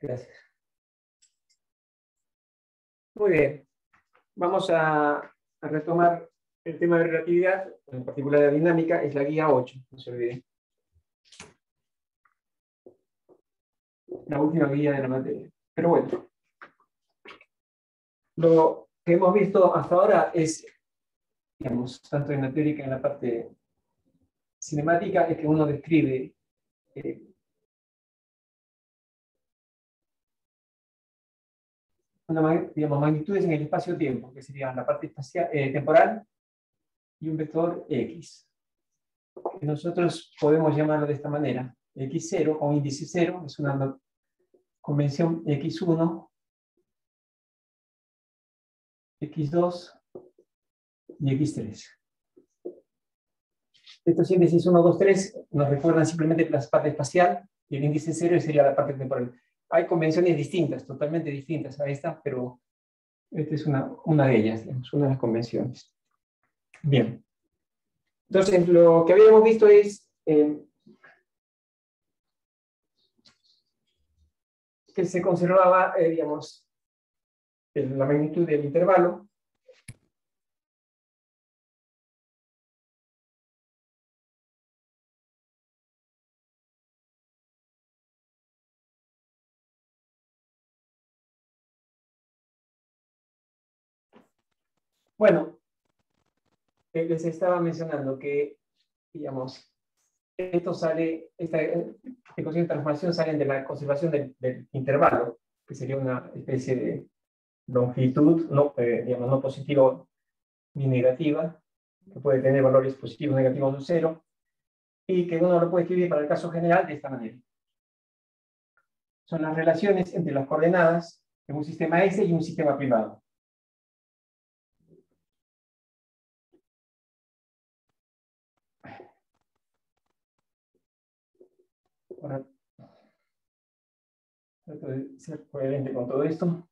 Gracias. Muy bien. Vamos a, a, retomar el tema de relatividad, en particular la dinámica, es la guía 8, no se olviden. La última guía de la materia. Pero bueno, lo que hemos visto hasta ahora es, digamos, tanto en la teórica como en la parte cinemática, es que uno describe eh, una, digamos, magnitudes en el espacio-tiempo, que serían la parte eh, temporal y un vector X. nosotros podemos llamarlo de esta manera. X0 con índice 0 es una convención X1, X2 y X3. Estos índices 1, 2, 3 nos recuerdan simplemente la parte espacial y el índice 0 sería la parte temporal. Hay convenciones distintas, totalmente distintas a esta, pero esta es una, una de ellas, digamos, una de las convenciones. Bien. Entonces, lo que habíamos visto es eh, que se conservaba, eh, digamos, la magnitud del intervalo Bueno, eh, les estaba mencionando que, digamos, esto sale, esta ecuación de transformación salen de la conservación del, intervalo, que sería una especie de longitud, no, eh, digamos, no positiva ni negativa, que puede tener valores positivos, negativos o cero, y que uno lo puede escribir para el caso general de esta manera. Son las relaciones entre las coordenadas en un sistema S y un sistema privado. Ahora, trato de ser coherente con todo esto.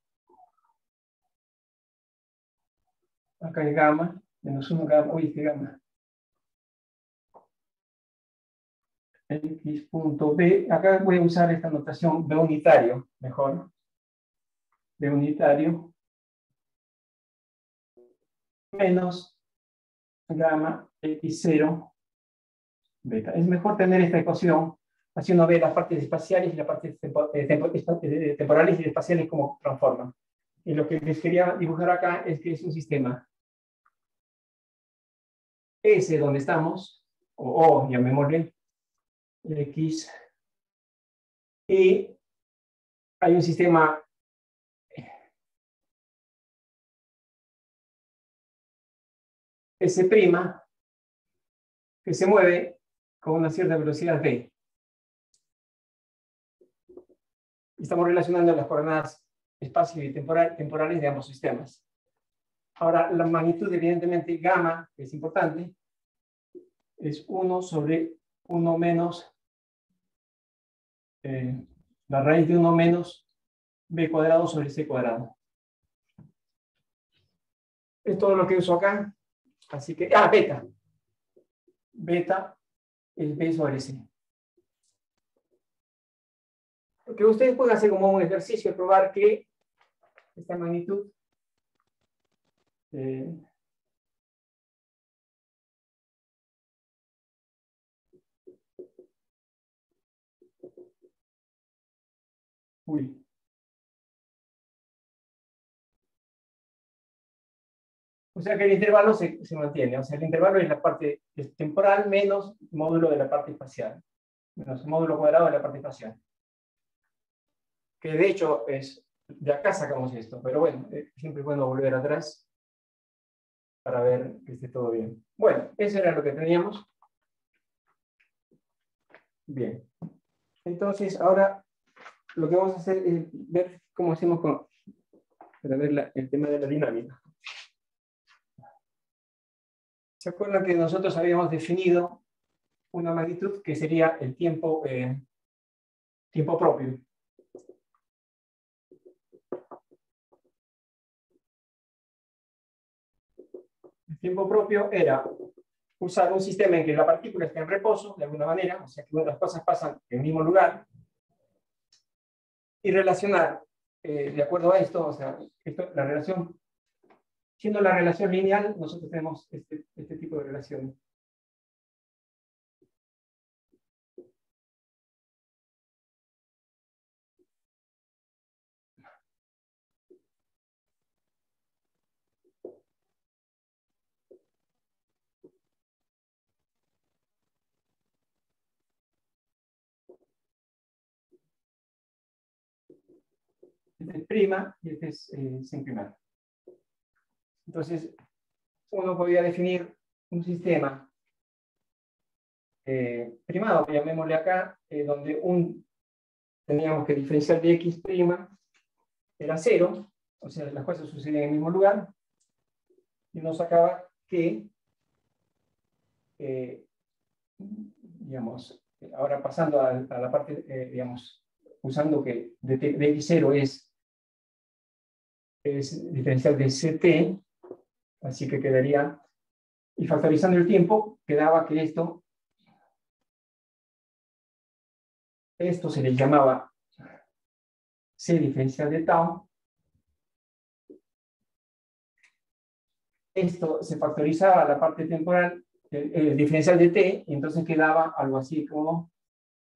Acá hay gamma, menos 1 gamma, uy, qué gamma. X punto B, acá voy a usar esta notación B unitario, mejor. B unitario menos gamma X0 beta. Es mejor tener esta ecuación Así uno ve las partes espaciales y las partes eh, temporales y espaciales como transforman. Y lo que les quería dibujar acá es que es un sistema S donde estamos, o O, llamémosle, X, y hay un sistema S' que se mueve con una cierta velocidad V. estamos relacionando las coordenadas espacio y temporal, temporales de ambos sistemas. Ahora, la magnitud, evidentemente, gamma, que es importante, es 1 sobre 1 menos eh, la raíz de 1 menos b cuadrado sobre c cuadrado. Es todo lo que uso acá. Así que, ah, beta. Beta es b sobre c que ustedes pueden hacer como un ejercicio, probar que esta magnitud eh, uy. O sea que el intervalo se, se, mantiene. O sea, el intervalo es la parte temporal menos módulo de la parte espacial. Menos módulo cuadrado de la parte espacial que de hecho es, de acá sacamos esto, pero bueno, eh, siempre es bueno volver atrás para ver que esté todo bien. Bueno, eso era lo que teníamos. Bien. Entonces, ahora lo que vamos a hacer es ver cómo hacemos con, para ver el tema de la dinámica. ¿Se acuerdan que nosotros habíamos definido una magnitud que sería el tiempo, eh, tiempo propio? Tiempo propio era usar un sistema en que la partícula está en reposo, de alguna manera, o sea que las cosas pasan en el mismo lugar, y relacionar, eh, de acuerdo a esto, o sea, la relación, siendo la relación lineal, nosotros tenemos este, este tipo de relación. Es prima y este es eh, sin primar. Entonces, uno podría definir un sistema eh, primado, llamémosle acá, eh, donde un, teníamos que diferencial de x' era cero, o sea, las cosas suceden en el mismo lugar, y nos sacaba que, digamos, ahora pasando a, la parte, digamos, usando que de, de x0 es es diferencial de CT, así que quedaría, y factorizando el tiempo, quedaba que esto, esto se le llamaba C diferencial de tau, esto se factorizaba la parte temporal, el, diferencial de t, y entonces quedaba algo así como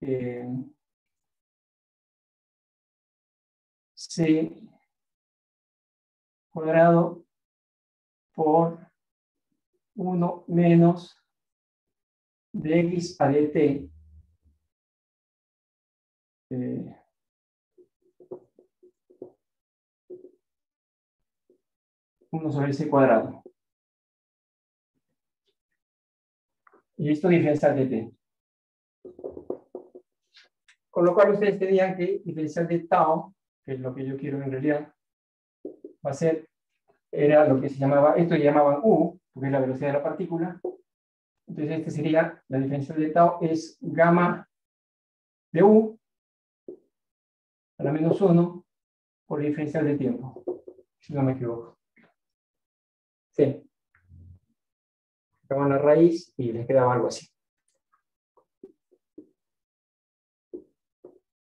eh, C cuadrado por 1 menos de x a dt eh, 1 sobre c cuadrado. Y esto diferencial de t. Con lo cual ustedes tenían que diferencial de tau, que es lo que yo quiero en realidad, va a ser, era lo que se llamaba, esto llamaban U, porque es la velocidad de la partícula. Entonces, este sería, la diferencial de tau es gamma de U a la menos 1 por la diferencial de tiempo, si no me equivoco. Sí. Toman la raíz y les quedaba algo así.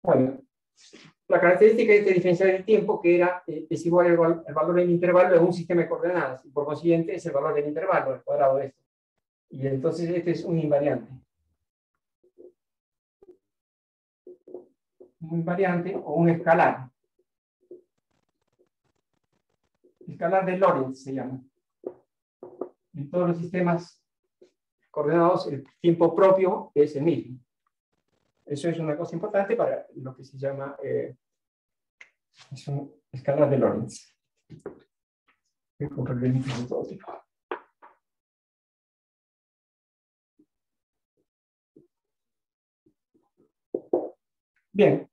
Bueno, la característica de este diferencial del tiempo, que era, eh, es igual al, valor del intervalo de un sistema de coordenadas, y por consiguiente es el valor del intervalo, el cuadrado de esto. Y entonces este es un invariante. Un invariante o un escalar. Escalar de Lorentz se llama. En todos los sistemas coordenados, el tiempo propio es el mismo. Eso es una cosa importante para lo que se llama eh, es un escalar de Lorentz. De todo tipo. Bien.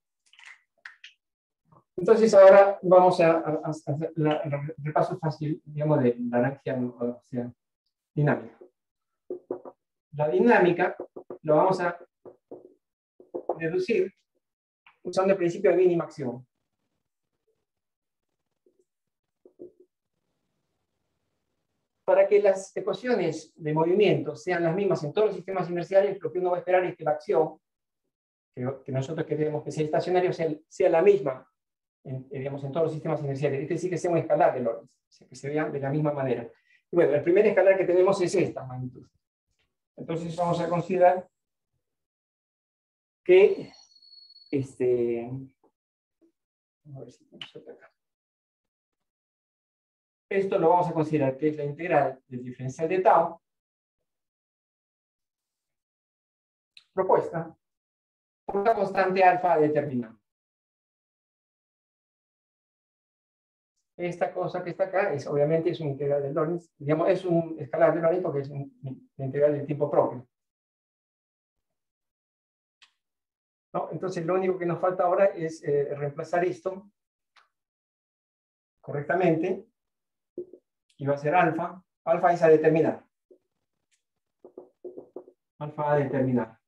Entonces ahora vamos a, hacer el repaso fácil, digamos, de la analogía o sea, dinámica. La dinámica lo vamos a deducir usando el principio de mínima acción. Para que las ecuaciones de movimiento sean las mismas en todos los sistemas inerciales, lo que uno va a esperar es que la acción, que, nosotros queremos que sea estacionario, sea, la misma en, digamos, en todos los sistemas inerciales. Es decir, que sea un escalar de Lorentz, que se vea de la misma manera. Y bueno, el primer escalar que tenemos es esta magnitud. Entonces vamos a considerar que este, Esto lo vamos a considerar que es la integral del diferencial de tau propuesta por una constante alfa determinada. Esta cosa que está acá es obviamente es una integral de Lorentz, digamos, es un escalar de Lorentz porque es una integral del tipo propio. Entonces lo único que nos falta ahora es eh, reemplazar esto correctamente y va a ser alfa. Alfa es a determinar. Alfa a determinar.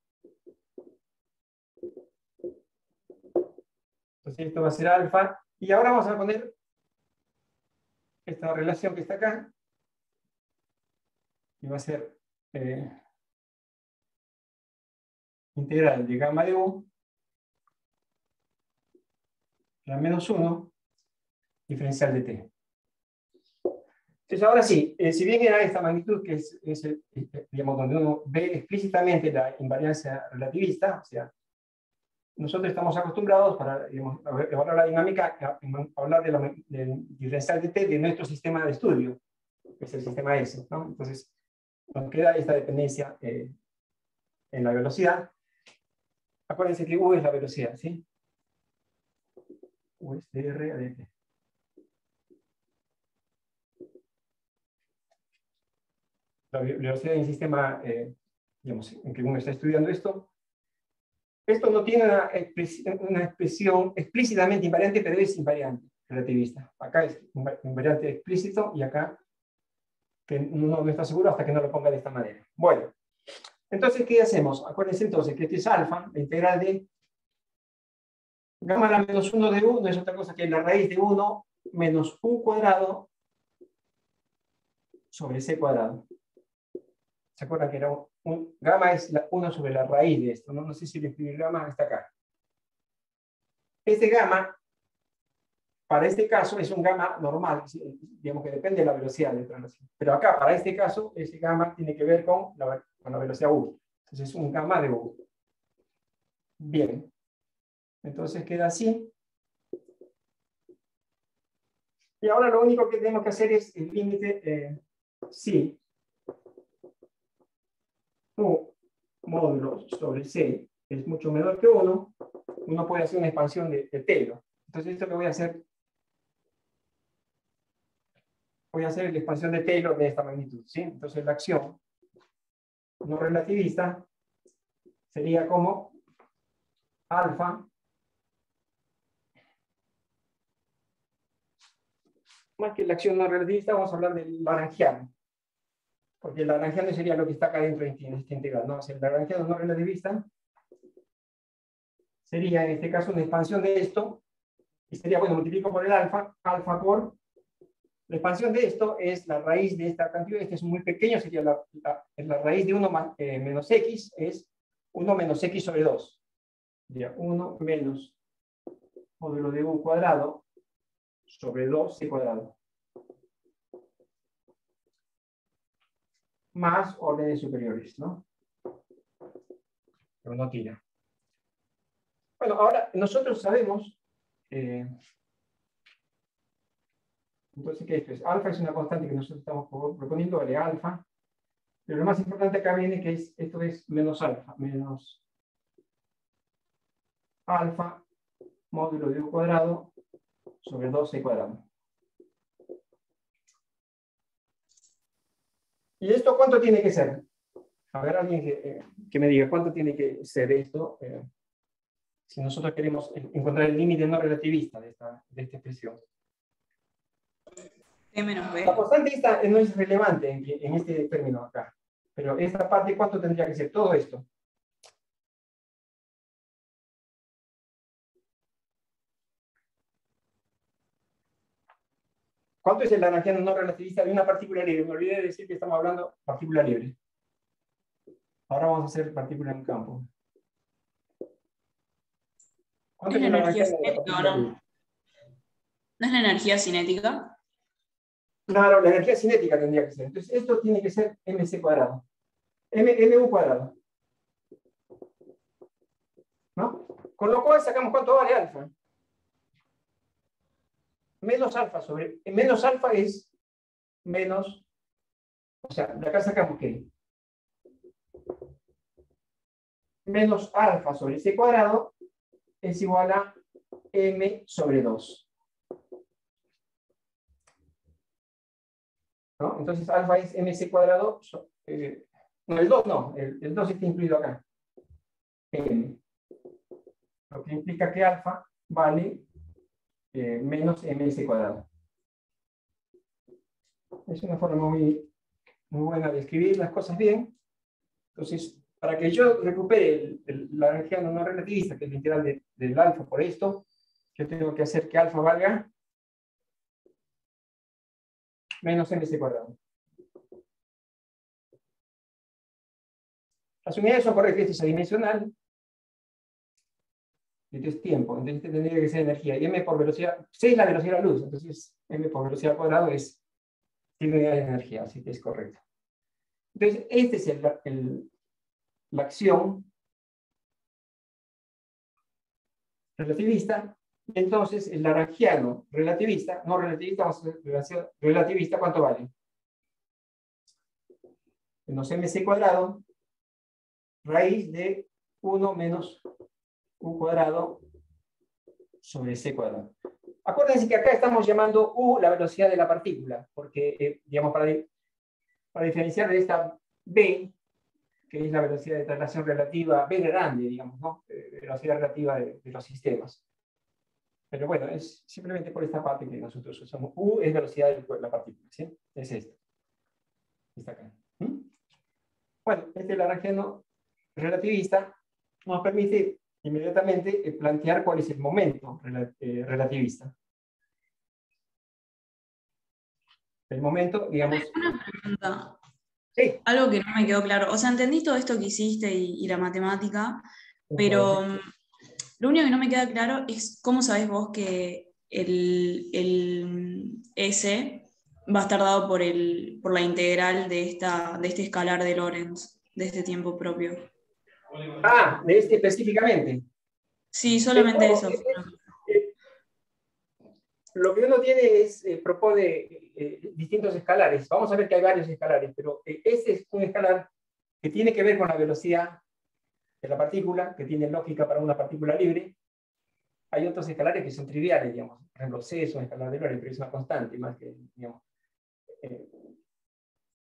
Entonces esto va a ser alfa. Y ahora vamos a poner esta relación que está acá. Y va a ser... Eh, integral de gamma de u, la menos 1, diferencial de t. Entonces, ahora sí, eh, si bien era esta magnitud, que es, eh, digamos, donde uno ve explícitamente la invariancia relativista, o sea, nosotros estamos acostumbrados para evaluar la dinámica a, hablar de la, del diferencial de t de nuestro sistema de estudio, que es el sistema S. ¿no? Entonces, nos queda esta dependencia eh, en la velocidad. Acuérdense que U es la velocidad, ¿sí? U es dr a dt. La velocidad en el sistema, eh, digamos, en que uno está estudiando esto, esto no tiene una, expresión explícitamente invariante, pero es invariante relativista. Acá es invariante explícito y acá que no está seguro hasta que no lo ponga de esta manera. Bueno, entonces, ¿qué hacemos? Acuérdense entonces que este es alfa, la integral de gamma a la menos 1 de u no es otra cosa que la raíz de 1 menos u cuadrado sobre c cuadrado. ¿Se acuerdan que era un, gamma es la, 1 sobre la raíz de esto? No, no sé si le escribí gamma, está acá. Este gamma, para este caso, es un gamma normal, digamos que depende de la velocidad de translación. Pero acá, para este caso, ese gamma tiene que ver con la, con la velocidad u. Entonces es un gamma de u. Bien. Entonces queda así. Y ahora lo único que tenemos que hacer es el límite, eh, sí, U módulo sobre C es mucho menor que 1, uno puede hacer una expansión de, de Taylor. Entonces esto que voy a hacer, voy a hacer la expansión de Taylor de esta magnitud. ¿sí? Entonces la acción no relativista sería como alfa más que la acción no relativista, vamos a hablar del Lagrangiano porque el lagrangiano sería lo que está acá dentro de este integral, ¿no? O sea, el lagrangiano no relativista sería en este caso una expansión de esto, y sería, bueno, multiplico por el alfa, alfa por, la expansión de esto es la raíz de esta cantidad, este es muy pequeño, sería la, la, raíz de 1 más, eh, menos x, es 1 menos x sobre 2. Sería 1 menos módulo de u cuadrado sobre 2c cuadrado. más órdenes superiores, ¿no? Pero no tira. Bueno, ahora nosotros sabemos, eh, entonces, ¿qué esto es? Alfa es una constante que nosotros estamos proponiendo, vale alfa, pero lo más importante acá viene que es, esto es menos alfa, menos alfa módulo de u cuadrado sobre 12 cuadrado. ¿Y esto cuánto tiene que ser? A ver, alguien que, eh, que me diga cuánto tiene que ser esto eh, si nosotros queremos encontrar el límite no relativista de esta, de esta expresión. La constante esta no es relevante en, en este término acá, pero esta parte, ¿cuánto tendría que ser? Todo esto. ¿Cuánto es el lagrangiano no relativista de una partícula libre? Me olvidé de decir que estamos hablando de partícula libre. Ahora vamos a hacer partícula en campo. ¿Cuánto es la energía cinética o no? ¿No es la energía cinética? Claro, la energía cinética tendría que ser. Entonces, esto tiene que ser mc cuadrado. M, mu cuadrado. ¿No? Con lo cual sacamos cuánto vale alfa menos alfa sobre, menos alfa es menos, o sea, de acá sacamos que menos alfa sobre c cuadrado es igual a m sobre 2. ¿No? Entonces alfa es mc cuadrado, eh, no, el 2 no, el, el 2 está incluido acá. M. Lo que implica que alfa vale eh, menos ms cuadrado. Es una forma muy, muy buena de escribir las cosas bien. Entonces, para que yo recupere la energía no relativista, que es la integral del alfa por esto, yo tengo que hacer que alfa valga menos ms cuadrado. Las unidades son correctas, es adimensional, esto es tiempo, entonces este tendría que ser energía. Y m por velocidad, C es la velocidad de la luz, entonces m por velocidad cuadrado es 100 unidades de energía, así que es correcto. Entonces, esta es el, la acción relativista. Entonces, el laranjiano relativista, no relativista, vamos a relativista, ¿cuánto vale? Menos mc cuadrado, raíz de 1 menos u cuadrado sobre c cuadrado. Acuérdense que acá estamos llamando u la velocidad de la partícula, porque, eh, digamos, para, diferenciar de esta b, que es la velocidad de traslación relativa, b grande, digamos, ¿no? Eh, velocidad relativa de, los sistemas. Pero bueno, es simplemente por esta parte que nosotros usamos. U es velocidad de la partícula, ¿sí? Es esto. Está acá. ¿Mm? Bueno, este Lagrangiano relativista nos permite inmediatamente eh, plantear cuál es el momento eh, relativista. El momento, digamos... Una pregunta. Algo que no me quedó claro. O sea, entendí todo esto que hiciste y, la matemática, pero mm, lo único que no me queda claro es cómo sabes vos que el, el S va a estar dado por, el, por la integral de, esta, de este escalar de Lorentz, de este tiempo propio. Ah, de este específicamente. Sí, solamente eso. lo que uno tiene es, eh, propone eh, distintos escalares. Vamos a ver que hay varios escalares, pero eh, este es un escalar que tiene que ver con la velocidad de la partícula, que tiene lógica para una partícula libre. Hay otros escalares que son triviales, digamos. Por ejemplo, C es un escalar de Lorentz, pero es una constante, más que, digamos.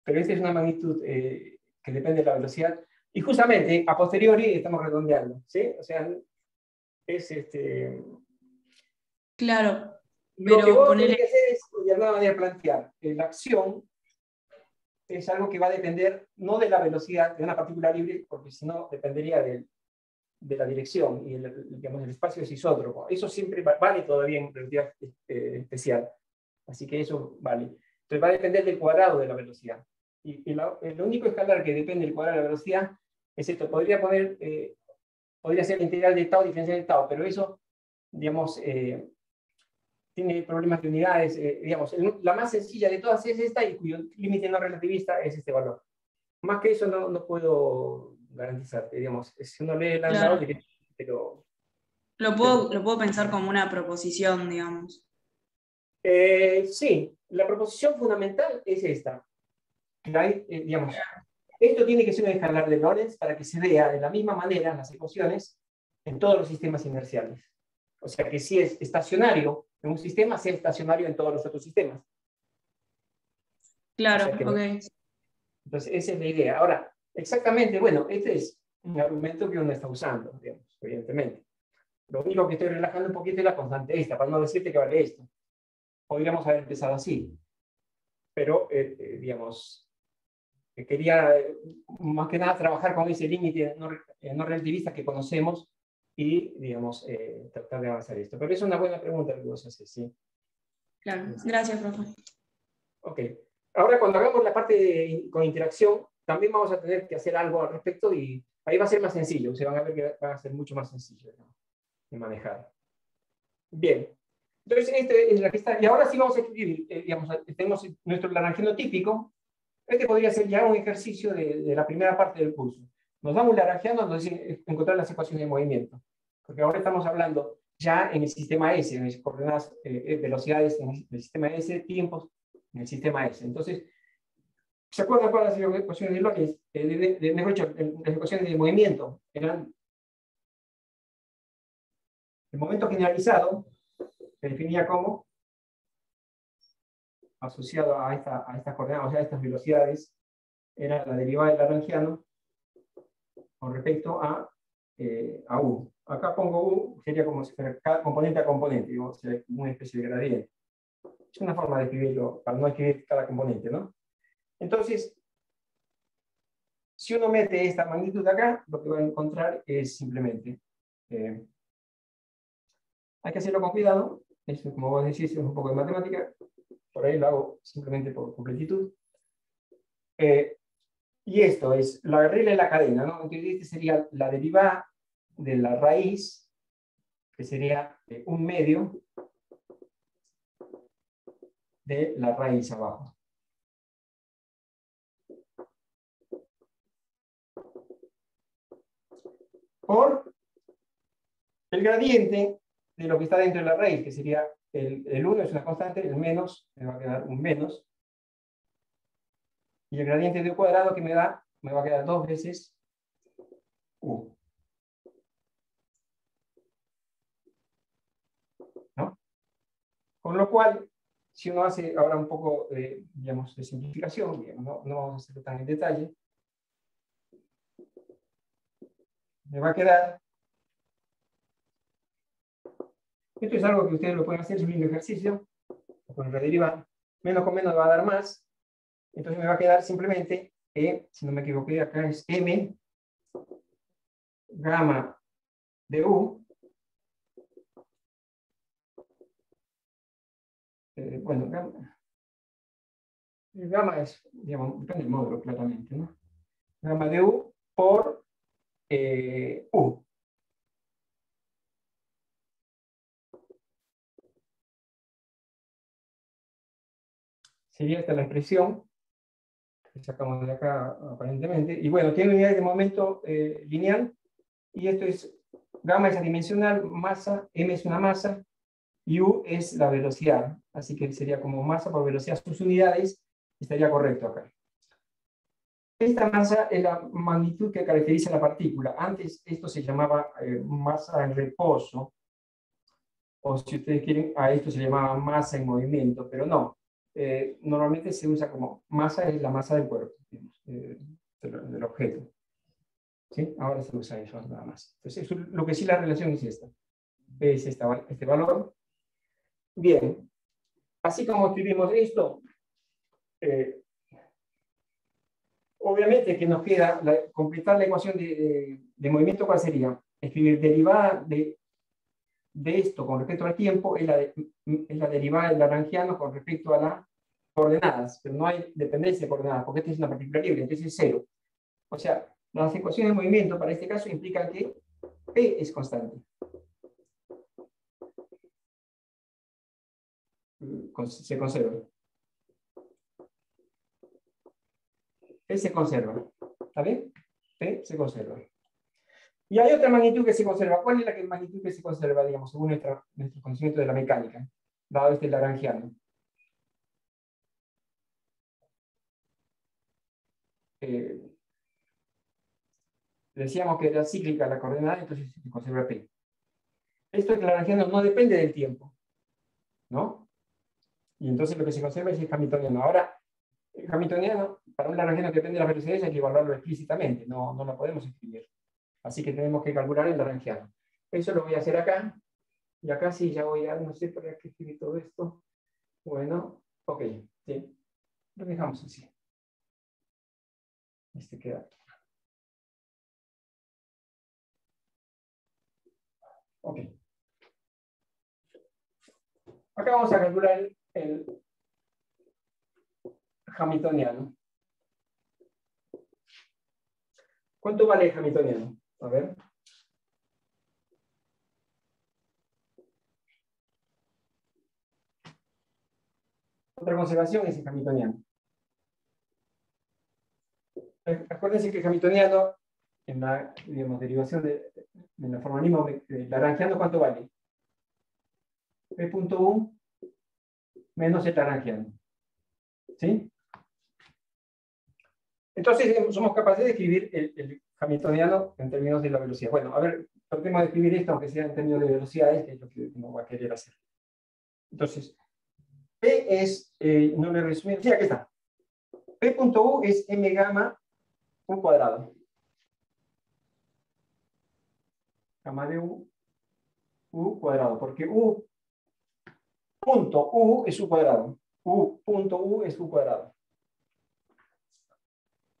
pero esta es una magnitud que depende de la velocidad. Y justamente, a posteriori, estamos redondeando, ¿sí? O sea, es este... Claro, pero lo que vos que hacer es, de alguna manera, plantear que la acción es algo que va a depender no de la velocidad de una partícula libre, porque si no dependería de, de, la dirección y el, digamos, el espacio es isótropo. Eso siempre vale todavía en velocidad este, especial. Así que eso vale. Entonces va a depender del cuadrado de la velocidad. Y, el único escalar que depende del cuadrado de la velocidad es esto. Podría poner, eh, podría ser la integral de tau diferencial de tau, pero eso, digamos, eh, tiene problemas de unidades, eh, digamos, la más sencilla de todas es esta y cuyo límite no relativista es este valor. Más que eso no, no puedo garantizarte, digamos, si uno lee la pero... Lo puedo, lo puedo pensar como una proposición, digamos. Eh, sí, la proposición fundamental es esta. Eh, digamos, esto tiene que ser un escalar de Lorentz para que se vea de la misma manera en las ecuaciones en todos los sistemas inerciales. O sea que si es estacionario en un sistema, sea estacionario en todos los otros sistemas. Claro, ok. Entonces, esa es la idea. Ahora, exactamente, bueno, este es un argumento que uno está usando, digamos, evidentemente. Lo único que estoy relajando un poquito es la constante esta, para no decirte que vale esto. Podríamos haber empezado así. Pero, eh, eh, digamos, quería más que nada trabajar con ese límite no, eh, no relativista que conocemos y, digamos, eh, tratar de avanzar esto. Pero es una buena pregunta que vos haces, ¿sí? Claro, gracias, profe. Ok. Ahora, cuando hagamos la parte con interacción, también vamos a tener que hacer algo al respecto y ahí va a ser más sencillo. Se van a ver que va a ser mucho más sencillo de manejar. Bien. Entonces, este es la que está. Y ahora sí vamos a escribir, eh, digamos, tenemos nuestro laranjeno típico. Este podría ser ya un ejercicio de, de la primera parte del curso. Nos vamos laranjeando, dice encontrar las ecuaciones de movimiento. Porque ahora estamos hablando ya en el sistema S, en las coordenadas, eh, eh, velocidades en el sistema S, tiempos en el sistema S. Entonces, ¿se acuerdan cuáles las ecuaciones de Lorentz? Eh, de, mejor dicho, las ecuaciones de movimiento eran el momento generalizado se definía como asociado a, esta, a estas coordenadas, o sea, a estas velocidades, era la derivada del Lagrangiano con respecto a, eh, a U. Acá pongo U, sería como si fuera componente a componente, digo, una especie de gradiente. Es una forma de escribirlo, para no escribir cada componente, ¿no? Entonces, si uno mete esta magnitud acá, lo que va a encontrar es simplemente... Eh, hay que hacerlo con cuidado, eso, como vos decís, es un poco de matemática, por ahí lo hago simplemente por completitud. Eh, y esto es la regla de la cadena, ¿no? Entonces, este sería la derivada de la raíz que sería un medio de la raíz abajo. Por el gradiente de lo que está dentro de la raíz, que sería el, el 1 es una constante, el menos me va a quedar un menos. Y el gradiente de u cuadrado que me da, me va a quedar dos veces u. ¿No? Con lo cual, si uno hace ahora un poco de, digamos, de simplificación, no, no vamos a hacerlo tan en detalle, me va a quedar Esto es algo que ustedes lo pueden hacer, es un lindo ejercicio. Con la deriva, menos con menos va a dar más. Entonces me va a quedar simplemente, e, si no me equivoqué, acá es m gamma de u. Eh, bueno, gamma, gamma es, digamos, depende del módulo claramente, ¿no? Gamma de u por eh, u. sería esta la expresión que sacamos de acá aparentemente. Y bueno, tiene unidades de momento eh, lineal, y esto es, gamma es adimensional, masa, m es una masa, y u es la velocidad. Así que sería como masa por velocidad, sus unidades, estaría correcto acá. Esta masa es la magnitud que caracteriza la partícula. Antes esto se llamaba eh, masa en reposo, o si ustedes quieren, a esto se llamaba masa en movimiento, pero no. Eh, normalmente se usa como masa es la masa del cuerpo, eh, del, objeto. ¿Sí? Ahora se usa eso nada más. Entonces, lo que sí la relación es esta. Es este valor. Bien. Así como escribimos esto, eh, obviamente que nos queda completar la ecuación de, movimiento, ¿cuál sería? Escribir derivada de, de esto con respecto al tiempo es la, es la derivada del lagrangiano con respecto a las coordenadas, pero no hay dependencia de coordenadas, porque esta es una partícula libre, entonces es cero. O sea, las ecuaciones de movimiento para este caso implican que P es constante. Se conserva. P se conserva. ¿Está bien? P se conserva. Y hay otra magnitud que se conserva. ¿Cuál es la magnitud que se conserva, digamos, según nuestro conocimiento de la mecánica, dado este lagrangiano? Eh, decíamos que era cíclica la coordenada, entonces se conserva P. Esto es lagrangiano no depende del tiempo, ¿no? Y entonces lo que se conserva es el hamiltoniano. Ahora, el hamiltoniano, para un lagrangiano que depende de las velocidades, hay que evaluarlo explícitamente, no, no lo podemos escribir. Así que tenemos que calcular el lagrangiano. Eso lo voy a hacer acá. Y acá sí ya voy a, no sé por qué escribir todo esto. Bueno, ok, sí. Lo dejamos así. Este queda. Ok. Acá vamos a calcular el Hamiltoniano. ¿Cuánto vale el Hamiltoniano? A ver. Otra conservación es el Hamiltoniano. Acuérdense que el hamiltoniano, en la derivación de, la formalismo de Lagrangiano, ¿cuánto vale? P.1 menos el Lagrangiano. ¿Sí? Entonces somos capaces de escribir el, hamiltoniano en términos de la velocidad. Bueno, a ver, tratemos de escribir esto, aunque sea en términos de velocidades, que es lo que uno va a querer hacer. Entonces, P es, eh, no le resumí, sí, aquí está. P.U es m gamma U cuadrado. Gamma de U, U cuadrado, porque U punto U es U cuadrado. U punto U es U cuadrado.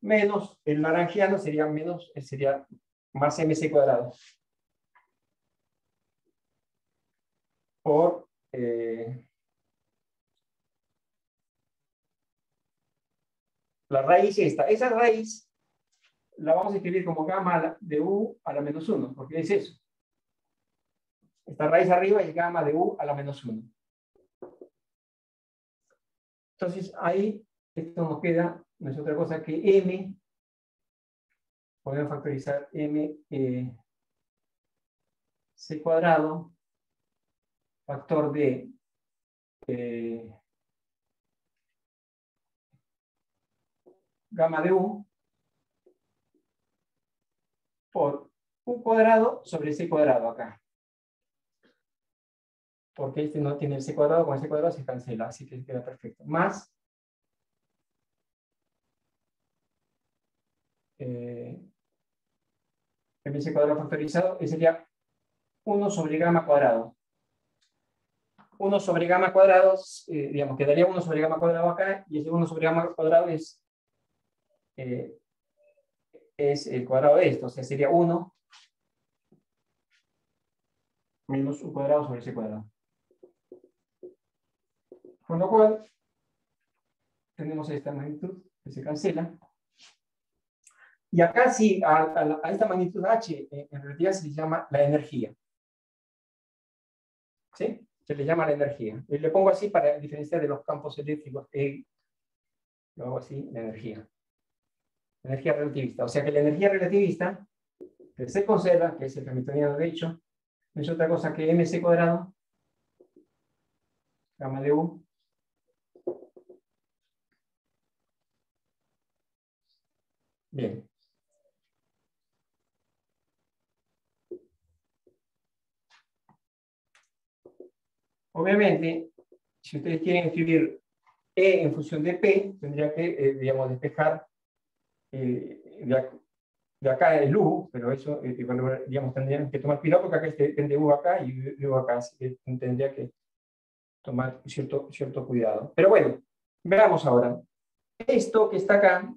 Menos, el naranjiano sería menos, sería más MC cuadrado. Por eh, la raíz esta. Esa raíz la vamos a escribir como gamma de u a la menos 1, porque es eso. esta raíz arriba es gamma de u a la menos 1. Entonces ahí esto nos queda, no es otra cosa que m, podemos factorizar m eh, c cuadrado, factor de eh, gamma de u por u cuadrado sobre c cuadrado acá. Porque este no tiene el c cuadrado, con c cuadrado se cancela, así que queda perfecto. Más eh, mc cuadrado factorizado, que sería 1 sobre gamma cuadrado. 1 sobre gamma cuadrado, eh, digamos, quedaría 1 sobre gamma cuadrado acá, y ese 1 sobre gamma cuadrado es eh, es el cuadrado de esto, o sea, sería 1 menos u cuadrado sobre ese cuadrado. Con lo cual, tenemos esta magnitud que se cancela. Y acá sí, a, esta magnitud H, eh, en realidad se le llama la energía. ¿Sí? Se le llama la energía. Y le pongo así para diferenciar de los campos eléctricos. E, lo hago así, la energía energía relativista. O sea que la energía relativista que se conserva, que es el hamiltoniano de hecho, es otra cosa que mc cuadrado, gamma de u, Bien. Obviamente, si ustedes quieren escribir E en función de P, tendría que, eh, digamos, despejar eh, de, acá es U, pero eso, eh, digamos, tendrían que tomar cuidado porque acá este U acá y U acá, así que tendría que tomar cierto, cierto cuidado. Pero bueno, veamos ahora. Esto que está acá,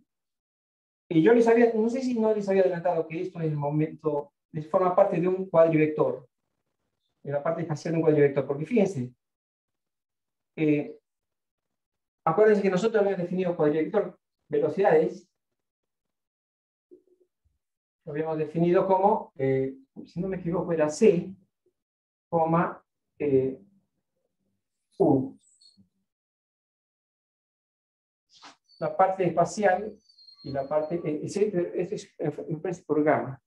y yo les había, no sé si no les había adelantado que esto en el momento forma parte de un cuadrivector, de la parte espacial de un cuadrivector, porque fíjense, eh, acuérdense que nosotros habíamos definido cuadrivector velocidades lo habíamos definido como, eh, si no me equivoco, era C, coma, eh, U. La parte espacial y la parte, eh, este es por gamma.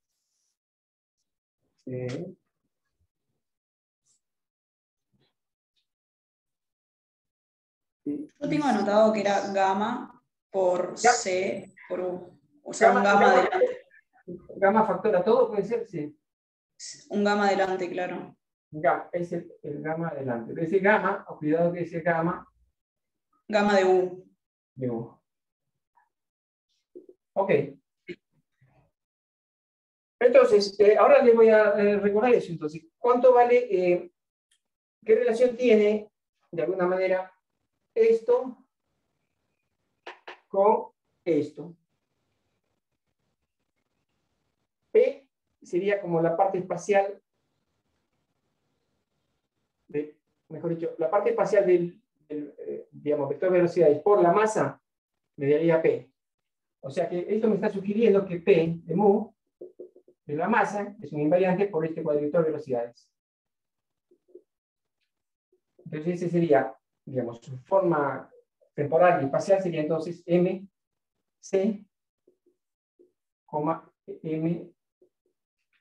Yo tengo anotado que era gamma por C por U. O sea, un gamma adelante. Gamma factora todo, puede ser, sí. Un gamma adelante, claro. Gamma, es el, gamma adelante. Ese gamma, cuidado que ese gamma. Gamma de U. De U. Ok. Entonces, eh, ahora les voy a eh, recordar eso. Entonces, ¿cuánto vale, eh, qué relación tiene, de alguna manera, esto con esto? sería como la parte espacial, de, mejor dicho, la parte espacial del, eh, digamos, vector de velocidades por la masa me daría P. O sea que esto me está sugiriendo que P de mu de la masa es un invariante por este cuadrivector de velocidades. Entonces ese sería, digamos, su forma temporal y espacial sería entonces m c, m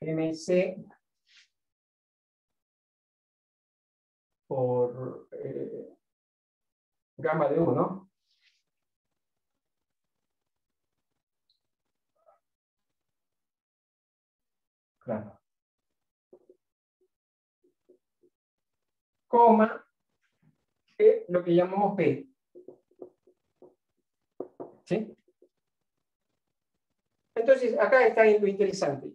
MC por eh, gamma de 1. Claro. Coma, e, lo que llamamos P. ¿Sí? Entonces, acá está lo interesante,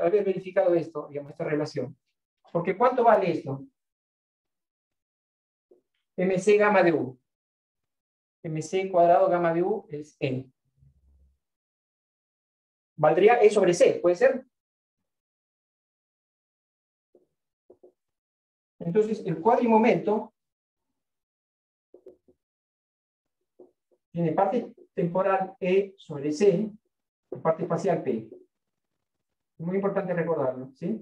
haber verificado esto, digamos, esta relación. Porque ¿cuánto vale esto? MC gamma de U. MC cuadrado gamma de U es N. Valdría E sobre C, ¿puede ser? Entonces, el cuadrimomento tiene parte temporal E sobre C parte espacial P. Muy importante recordarlo, ¿sí?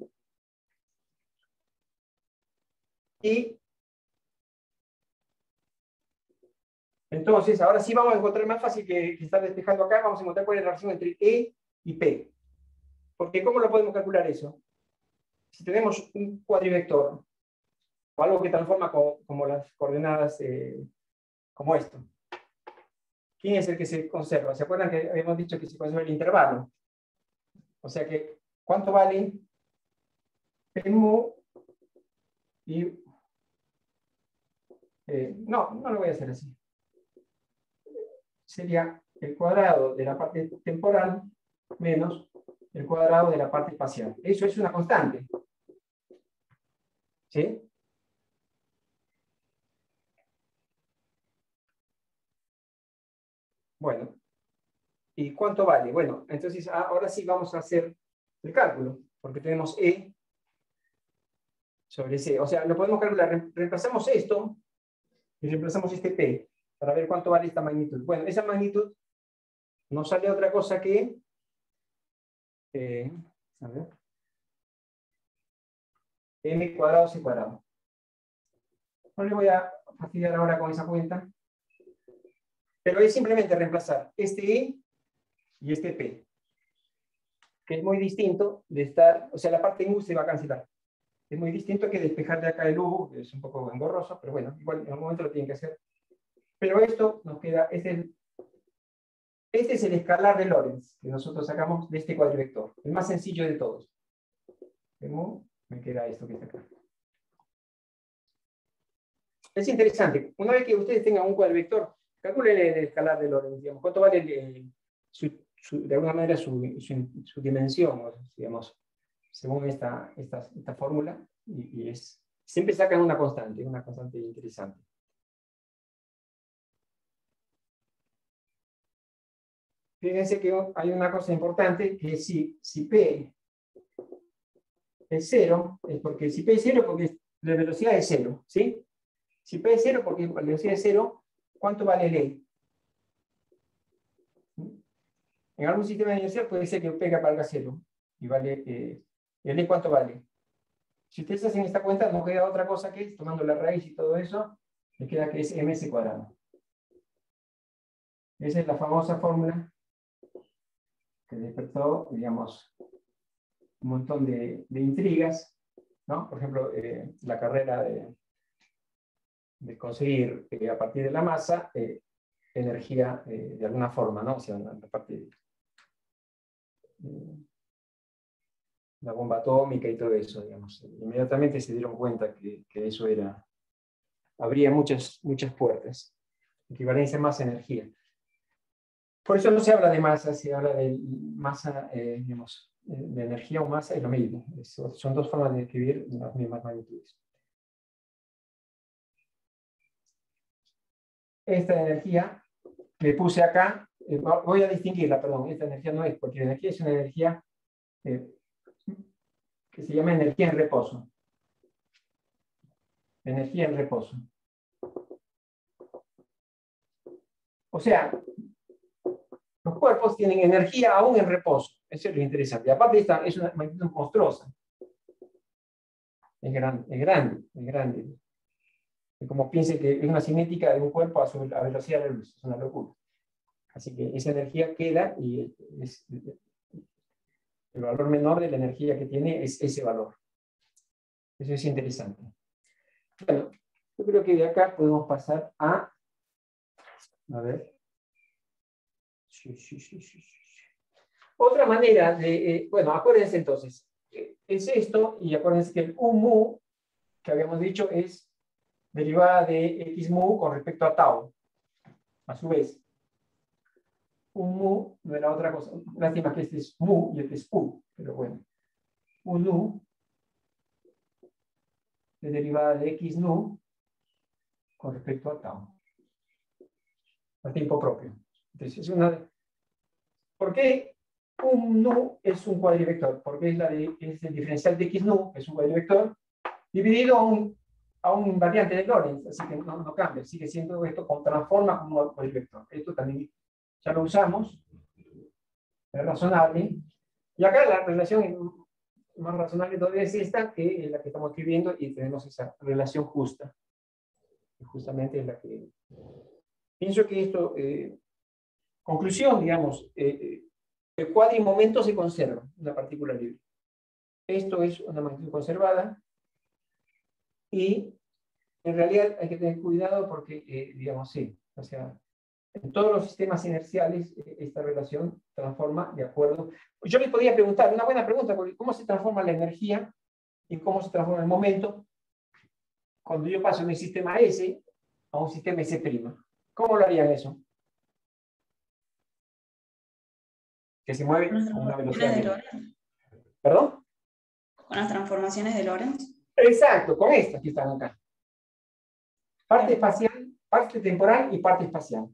Y entonces, ahora sí vamos a encontrar más fácil que, que estar despejando acá, vamos a encontrar cuál es la relación entre E y P. Porque ¿cómo lo podemos calcular eso? Si tenemos un cuadrivector, o algo que transforma como, las coordenadas eh, como esto. ¿Quién es el que se conserva? ¿Se acuerdan que habíamos dicho que se conserva el intervalo? O sea que, ¿cuánto vale P mu y... Eh, no, no lo voy a hacer así. Sería el cuadrado de la parte temporal menos el cuadrado de la parte espacial. Eso es una constante. ¿Sí? Bueno, ¿y cuánto vale? Bueno, entonces ah, ahora sí vamos a hacer el cálculo, porque tenemos E sobre C. O sea, lo podemos calcular. Reemplazamos esto y reemplazamos este P para ver cuánto vale esta magnitud. Bueno, esa magnitud no sale otra cosa que eh, a ver, m cuadrado c cuadrado. No le voy a fastidiar ahora con esa cuenta, pero es simplemente reemplazar este e y este p, que es muy distinto de estar, o sea, la parte u se va a cancelar. Es muy distinto que despejar de acá el u, que es un poco engorroso, pero bueno, igual en algún momento lo tienen que hacer. Pero esto nos queda, es el este es el escalar de Lorentz que nosotros sacamos de este cuadrivector, el más sencillo de todos. Me queda esto que está acá. Es interesante. Una vez que ustedes tengan un cuadrivector, calculen el escalar de Lorentz. Digamos, ¿Cuánto vale de alguna manera su, dimensión, digamos, según esta, esta, fórmula? Y, es, siempre sacan una constante, una constante interesante. fíjense que hay una cosa importante, que si, si P es cero, es porque si P es cero, porque la velocidad es cero, ¿sí? Si P es cero, porque la velocidad es cero, ¿cuánto vale el E? En algún sistema inercial puede ser que P valga cero, y vale, eh, ¿el E cuánto vale? Si ustedes hacen esta cuenta, no queda otra cosa que, tomando la raíz y todo eso, me queda que es ms cuadrado. Esa es la famosa fórmula que despertó, digamos, un montón de, intrigas, ¿no? Por ejemplo, eh, la carrera de, de conseguir eh, a partir de la masa eh, energía de alguna forma, ¿no? O sea, a partir de la bomba atómica y todo eso, digamos. Inmediatamente se dieron cuenta que, que eso era, habría muchas, muchas puertas, equivalencia más energía. Por eso no se habla de masa, se habla de masa, eh, digamos, de energía o masa, es lo mismo. son dos formas de escribir las mismas magnitudes. Esta energía le puse acá, eh, voy a distinguirla, perdón, esta energía no es cualquier energía, es una energía eh, que se llama energía en reposo. Energía en reposo. O sea, los cuerpos tienen energía aún en reposo. Eso es lo interesante. Aparte, esta es una magnitud monstruosa. Es grande, es grande, es grande. Como piense que es una cinética de un cuerpo a, su, velocidad de luz. Es una locura. Así que esa energía queda y es, el valor menor de la energía que tiene es ese valor. Eso es interesante. Bueno, yo creo que de acá podemos pasar a, a ver, otra manera de, eh, bueno, acuérdense entonces, eh, es esto, y acuérdense que el U mu, que habíamos dicho, es derivada de x mu con respecto a tau. A su vez, un mu no era otra cosa. Lástima que este es mu y este es u, pero bueno. Un nu es derivada de x nu con respecto a tau. A tiempo propio. Entonces, es una... ¿Por qué un nu es un cuadrivector? Porque es, la de, es el diferencial de x nu, que es un cuadrivector, dividido un, a un variante de Lorentz, así que no, no cambia, sigue siendo esto, con, transforma como un cuadrivector. Esto también ya lo usamos, es razonable. Y acá la relación más razonable todavía es esta, que es la que estamos escribiendo y tenemos esa relación justa. Justamente es la que... Pienso que esto, eh, conclusión, digamos, eh, eh, el cuadrimomento se conserva, una partícula libre. Esto es una magnitud conservada y en realidad hay que tener cuidado porque, digamos, sí, o sea, en todos los sistemas inerciales eh, esta relación transforma de acuerdo. Yo les podría preguntar, una buena pregunta, ¿cómo se transforma la energía y cómo se transforma el momento cuando yo paso de un sistema S a un sistema S'? ¿Cómo lo harían eso? Que se mueve a una velocidad. ¿Perdón? Con las transformaciones de Lorentz. Exacto, con estas que están acá. Parte espacial, parte temporal y parte espacial.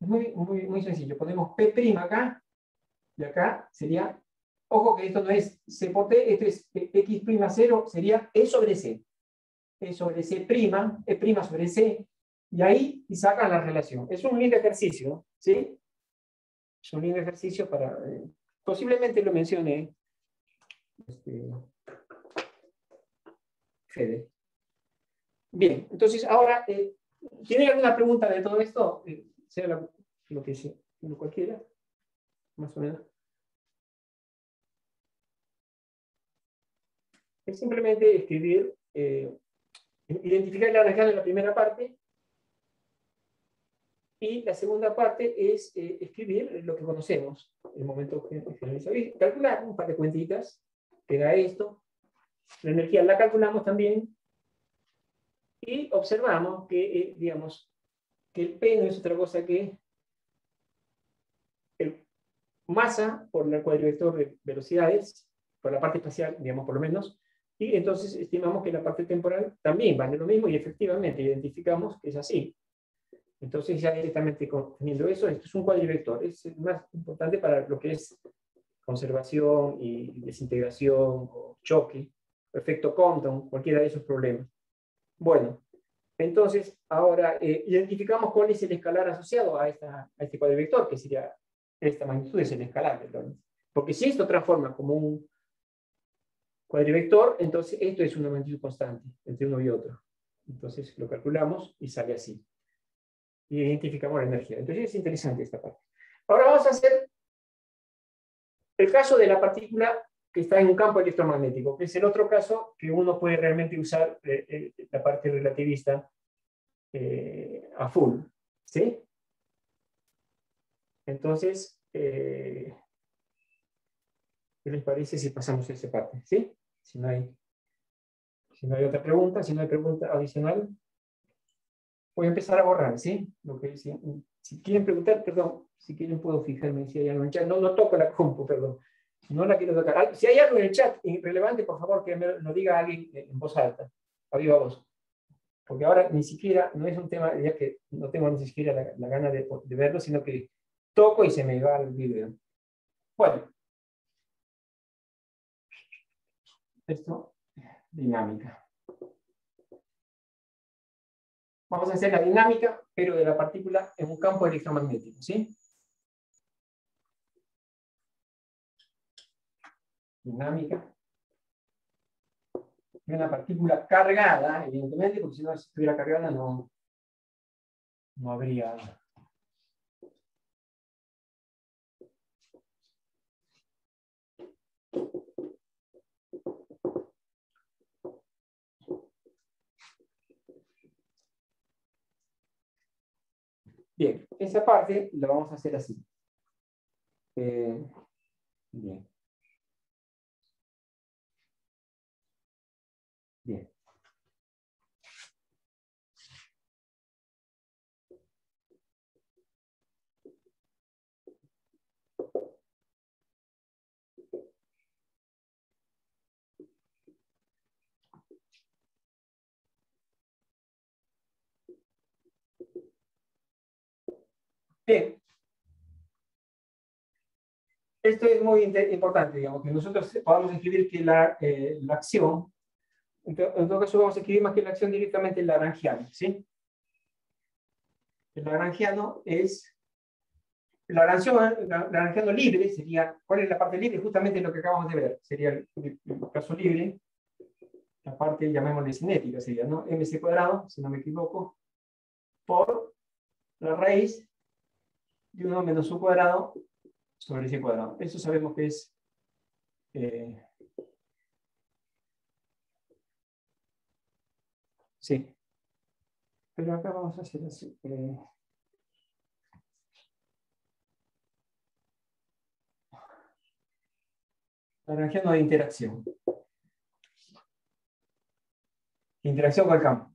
Es muy, muy, muy sencillo. Ponemos P' acá y acá sería, ojo que esto no es C por T, esto es X'0, sería E sobre C. E sobre C', E' sobre C, y ahí y sacan la relación. Es un lindo ejercicio, ¿sí? Es un lindo ejercicio para, eh, posiblemente lo mencione este, Fede. Bien, entonces ahora, eh, ¿tiene alguna pregunta de todo esto? Eh, sea lo que sea, cualquiera, más o menos. Es simplemente escribir, eh, identificar la energía de la primera parte y la segunda parte es eh, escribir lo que conocemos, el momento generalizado. Calcular un par de cuentitas, que da esto. La energía la calculamos también y observamos que, eh, digamos, que el P no es otra cosa que el masa por el cuadrivector de velocidades, por la parte espacial, digamos por lo menos, y entonces estimamos que la parte temporal también vale lo mismo y efectivamente identificamos que es así. Entonces ya directamente teniendo eso, esto es un cuadrivector, es más importante para lo que es conservación y desintegración o choque, efecto Compton, cualquiera de esos problemas. Bueno, entonces, ahora eh, identificamos cuál es el escalar asociado a, este cuadrivector, que sería esta magnitud, es el escalar de. Porque si esto transforma como un cuadrivector, entonces esto es una magnitud constante entre uno y otro. Entonces lo calculamos y sale así. Y identificamos la energía. Entonces es interesante esta parte. Ahora vamos a hacer el caso de la partícula que está en un campo electromagnético, que es el otro caso que uno puede realmente usar eh, eh, la parte relativista eh, a full. ¿sí? Entonces, ¿qué les parece si pasamos esa parte? ¿sí? Si no hay, si no hay otra pregunta, si no hay pregunta adicional, voy a empezar a borrar, ¿sí? Lo que, si, si quieren preguntar, perdón, si quieren puedo fijarme si hay algo en chat. No, no toco la compu, perdón. No la quiero tocar. Si hay algo en el chat irrelevante, por favor que me lo diga alguien en voz alta, a viva voz. Porque ahora ni siquiera, no es un tema, ya que no tengo ni siquiera la, gana de, verlo, sino que toco y se me va el video. Bueno. Esto, dinámica. Vamos a hacer la dinámica, pero de la partícula en un campo electromagnético, ¿sí? Dinámica de una partícula cargada, evidentemente, porque si no estuviera cargada no, no habría Bien, esa parte la vamos a hacer así. Eh. Bien. Bien. Esto es muy importante, digamos, que nosotros podamos escribir que la, eh, la acción en todo caso vamos a escribir más que la acción directamente el lagrangiano, ¿sí? El lagrangiano es la Lagrangiano libre sería, ¿cuál es la parte libre? Justamente lo que acabamos de ver, sería el, caso libre, la parte, llamémosle cinética, sería, ¿no? mc cuadrado, si no me equivoco, por la raíz de 1 menos u cuadrado sobre c cuadrado. Eso sabemos que es eh, sí. Pero acá vamos a hacer así. Eh, Lagrangiano de interacción. Interacción con el campo.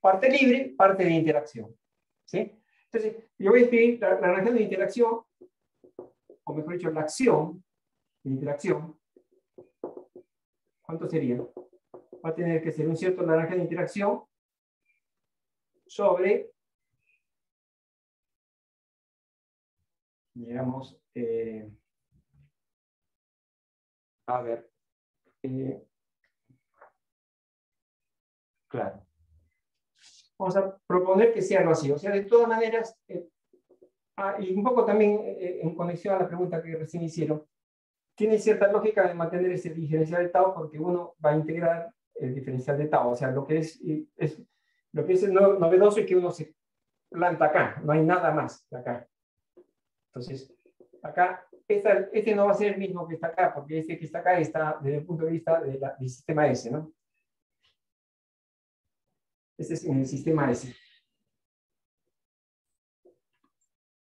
Parte libre, parte de interacción. ¿Sí? Yo voy a escribir la, la de interacción, o mejor dicho, la acción de interacción. ¿Cuánto sería? Va a tener que ser un cierto naranja de interacción sobre, digamos, eh, a ver. Eh, claro. Vamos a proponer que sea algo así. O sea, de todas maneras, eh, ah, y un poco también eh, en conexión a la pregunta que recién hicieron, tiene cierta lógica de mantener ese diferencial de tau porque uno va a integrar el diferencial de tau. O sea, lo que es, es lo que es novedoso es que uno se planta acá, no hay nada más de acá. Entonces, acá este no va a ser el mismo que está acá, porque este que está acá está desde el punto de vista del sistema S, ¿no? Este es en el sistema S.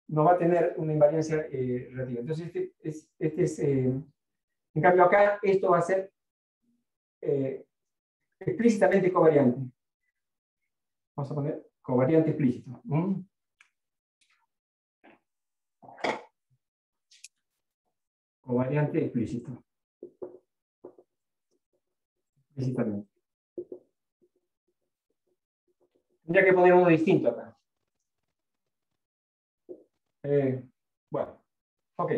No va a tener una invariancia eh, relativa. Entonces, este es, este es eh, en cambio acá, esto va a ser eh, explícitamente covariante. Vamos a poner covariante explícito. o variante explícito. Explícitamente. Tendría que poner uno distinto acá. Eh, bueno, ok.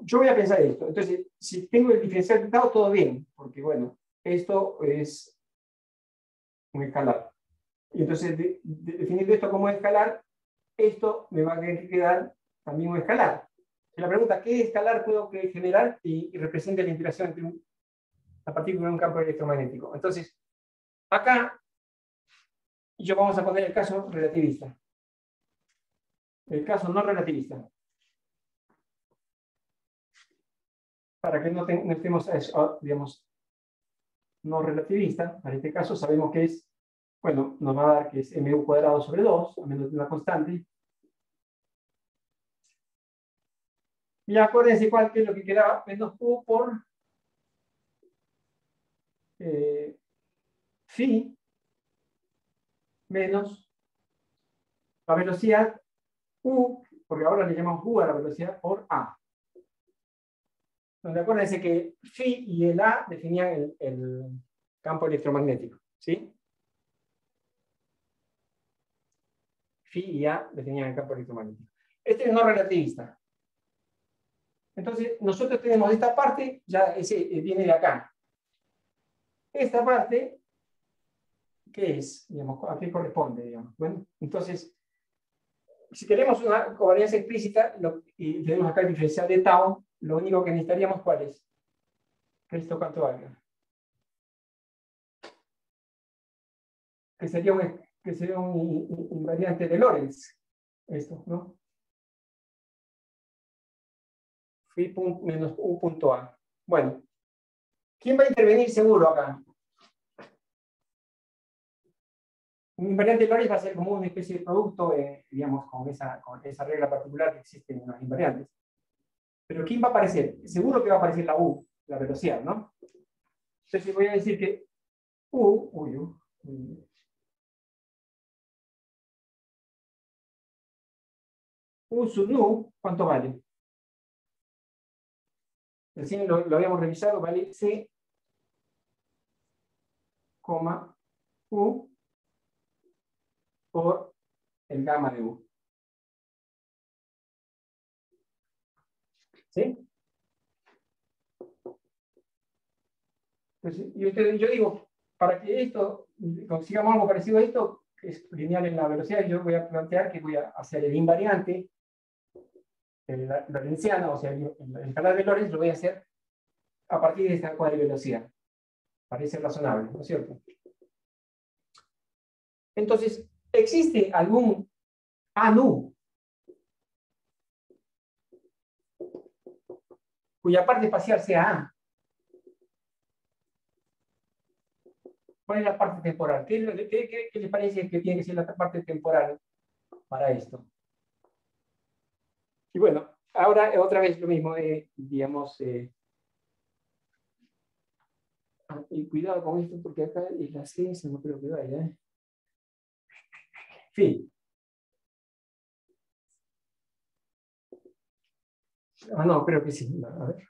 Yo voy a pensar esto. Entonces, si tengo el diferencial dado, todo bien, porque bueno, esto es un escalar. Y entonces, definiendo esto como escalar, esto me va a quedar también un escalar la pregunta, ¿qué escalar puedo generar y, representa la interacción entre un, la partícula y un campo electromagnético? Entonces, acá yo vamos a poner el caso relativista. El caso no relativista. Para que no, estemos, ah, digamos, no relativista, para este caso sabemos que es, bueno, nos va a dar que es mu cuadrado sobre 2, a menos de una constante, Y acuérdense cuál que es lo que quedaba, menos Q por eh, phi menos la velocidad U, porque ahora le llamamos U a la velocidad por A. Donde acuérdense que phi y el A definían el, campo electromagnético. ¿sí? Phi y A definían el campo electromagnético. Este es no relativista. Entonces, nosotros tenemos esta parte, ya ese eh, viene de acá. Esta parte, ¿qué es? Digamos, ¿A qué corresponde? Digamos? Bueno, entonces, si queremos una covariancia explícita y tenemos acá el diferencial de tau, lo único que necesitaríamos, ¿cuál es? ¿Esto cuánto valga? Que sería un, que sería un invariante de Lorentz. Esto, ¿no? menos U punto A. Bueno, ¿quién va a intervenir seguro acá? Un invariante de Lorentz va a ser como una especie de producto, eh, digamos, con esa, regla particular que existe en los invariantes. Pero ¿quién va a aparecer? Seguro que va a aparecer la U, la velocidad, ¿no? Entonces voy a decir que U, uy, U, U sub nu, ¿cuánto vale? Recién lo, lo habíamos revisado, vale C, coma, U por el gamma de U. ¿Sí? Entonces, yo, yo digo, para que esto, consigamos algo parecido a esto, que es lineal en la velocidad, yo voy a plantear que voy a hacer el invariante el lorenciano, o sea, el, escalar de Lorentz lo voy a hacer a partir de esta cuadra de velocidad. Parece razonable, ¿no es cierto? Entonces, ¿existe algún ANU cuya parte espacial sea A? ¿Cuál es la parte temporal? ¿Qué, les parece que tiene que ser la parte temporal para esto? Y bueno, ahora otra vez lo mismo, eh, digamos, eh, y cuidado con esto porque acá es la ciencia, no creo que vaya. ¿eh? Ah, no, creo que sí. A ver.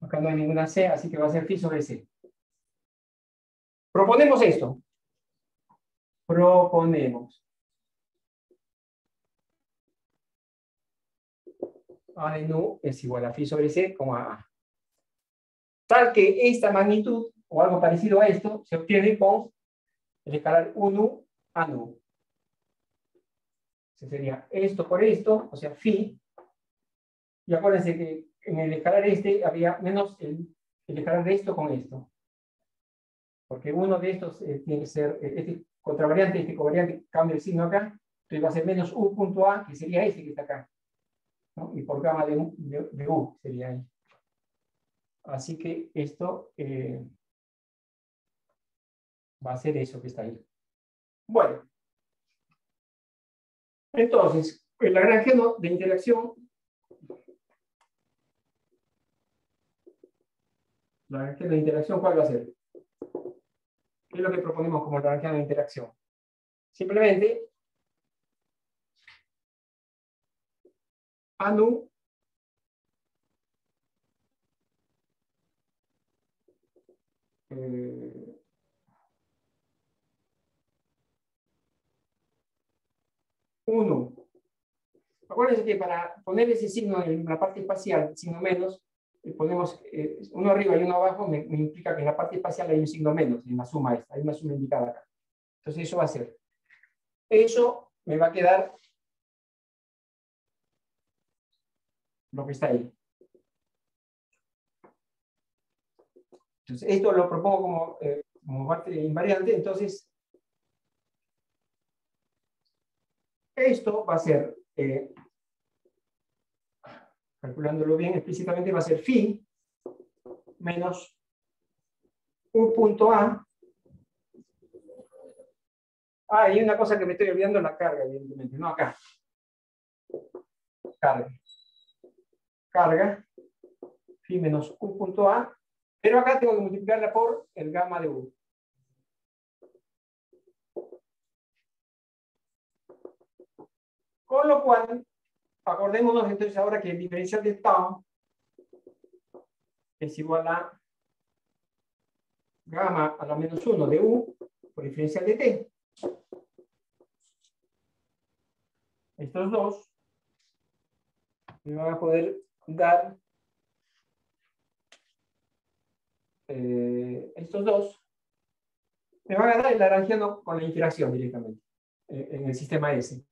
Acá no hay ninguna C, así que va a ser phi sobre C. Proponemos esto. Proponemos. A de nu es igual a phi sobre C como a A. Tal que esta magnitud, o algo parecido a esto, se obtiene con escalar 1 a nu. sería esto por esto, o sea, phi. Y acuérdense que en el escalar este había menos el, el escalar de esto con esto. Porque uno de estos eh, tiene que ser, eh, este contravariante, este covariante, cambia el signo acá, entonces va a ser menos u punto a, que sería este que está acá. Y por gamma de, de, u sería ahí. Así que esto eh, va a ser eso que está ahí. Bueno. Entonces, el lagrangiano de interacción la de interacción, ¿cuál va a ser? ¿Qué es lo que proponemos como lagrangiano de interacción? Simplemente, ANU eh, uno. Acuérdense que para poner ese signo en la parte espacial, signo menos, ponemos eh, uno arriba y uno abajo, me, implica que en la parte espacial hay un signo menos, en la suma esta, hay una suma indicada acá. Entonces eso va a ser. Eso me va a quedar lo que está ahí. Entonces esto lo propongo como, eh, como parte invariante, entonces esto va a ser eh, calculándolo bien explícitamente, va a ser phi menos u punto A. Ah, y una cosa que me estoy olvidando, la carga, evidentemente, no acá. Carga. Carga, phi menos u punto A, pero acá tengo que multiplicarla por el gamma de u. Con lo cual, acordémonos entonces ahora que el diferencial de tau es igual a gamma a la menos 1 de u por diferencial de t. Estos dos me van a poder dar eh, estos dos me van a dar el naranjiano con la interacción directamente eh, en el sistema S.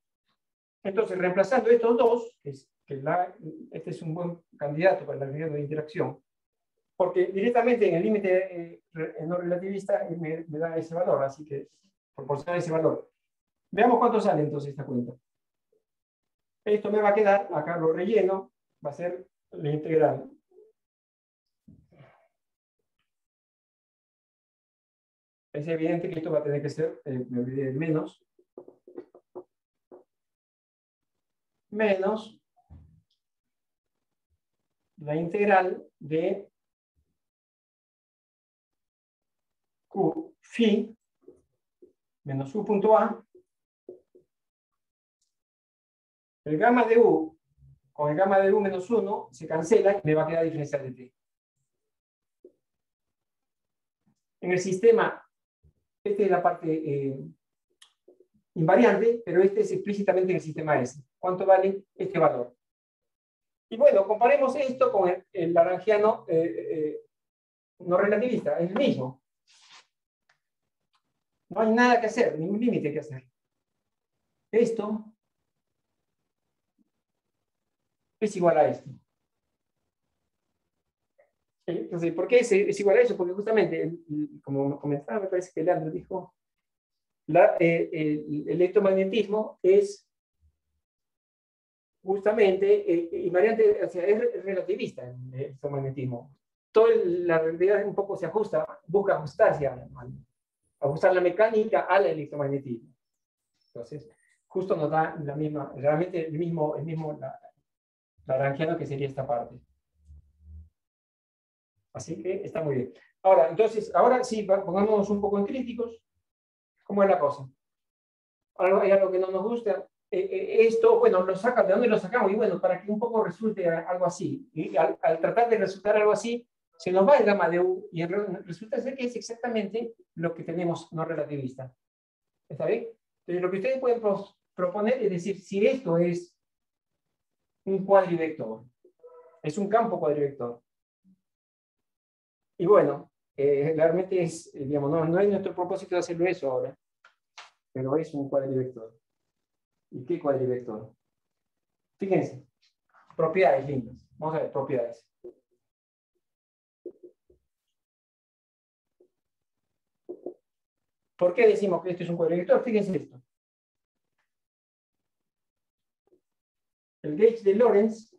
Entonces, reemplazando estos dos, este es un buen candidato para la reunión de interacción, porque directamente en el límite eh, no relativista me, da ese valor, así que proporciona ese valor. Veamos cuánto sale entonces esta cuenta. Esto me va a quedar, acá lo relleno, va a ser la integral. Es evidente que esto va a tener que ser, eh, me olvidé, menos menos la integral de Q phi menos U punto A. El gamma de U con el gamma de U menos 1 se cancela y me va a quedar diferencial de T. En el sistema, esta es la parte eh, invariante, pero este es explícitamente en el sistema S cuánto vale este valor. Y bueno, comparemos esto con el, el laranjiano eh, eh, no relativista, es el mismo. No hay nada que hacer, ningún límite que hacer. esto es igual a esto. Entonces, ¿por qué es, igual a eso? Porque justamente, como comentaba, me parece que Leandro dijo, eh, el, electromagnetismo es justamente eh, invariante, o sea, es relativista el electromagnetismo. Toda la realidad un poco se ajusta, busca ajustarse, a, ajustar la mecánica al electromagnetismo. Entonces, justo nos da la misma, realmente el mismo, el mismo la que sería esta parte. Así que está muy bien. Ahora, entonces, ahora sí, pongámonos un poco en críticos. ¿Cómo es la cosa? Ahora hay algo que no nos gusta. Eh, eh, esto, bueno, lo saca, ¿de dónde lo sacamos? Y bueno, para que un poco resulte algo así. Y al, tratar de resultar algo así, se nos va el gamma de U y resulta ser que es exactamente lo que tenemos no relativista. ¿Está bien? Entonces, lo que ustedes pueden proponer es decir, si esto es un cuadrivector, es un campo cuadrivector, y bueno, eh, realmente es, eh, digamos, no, no es nuestro propósito hacerlo eso ahora, pero es un cuadrivector. ¿Y qué cuadrivector? Fíjense, propiedades lindas. Vamos a ver, propiedades. ¿Por qué decimos que esto es un cuadrivector? Fíjense esto. El gauge de Lorentz,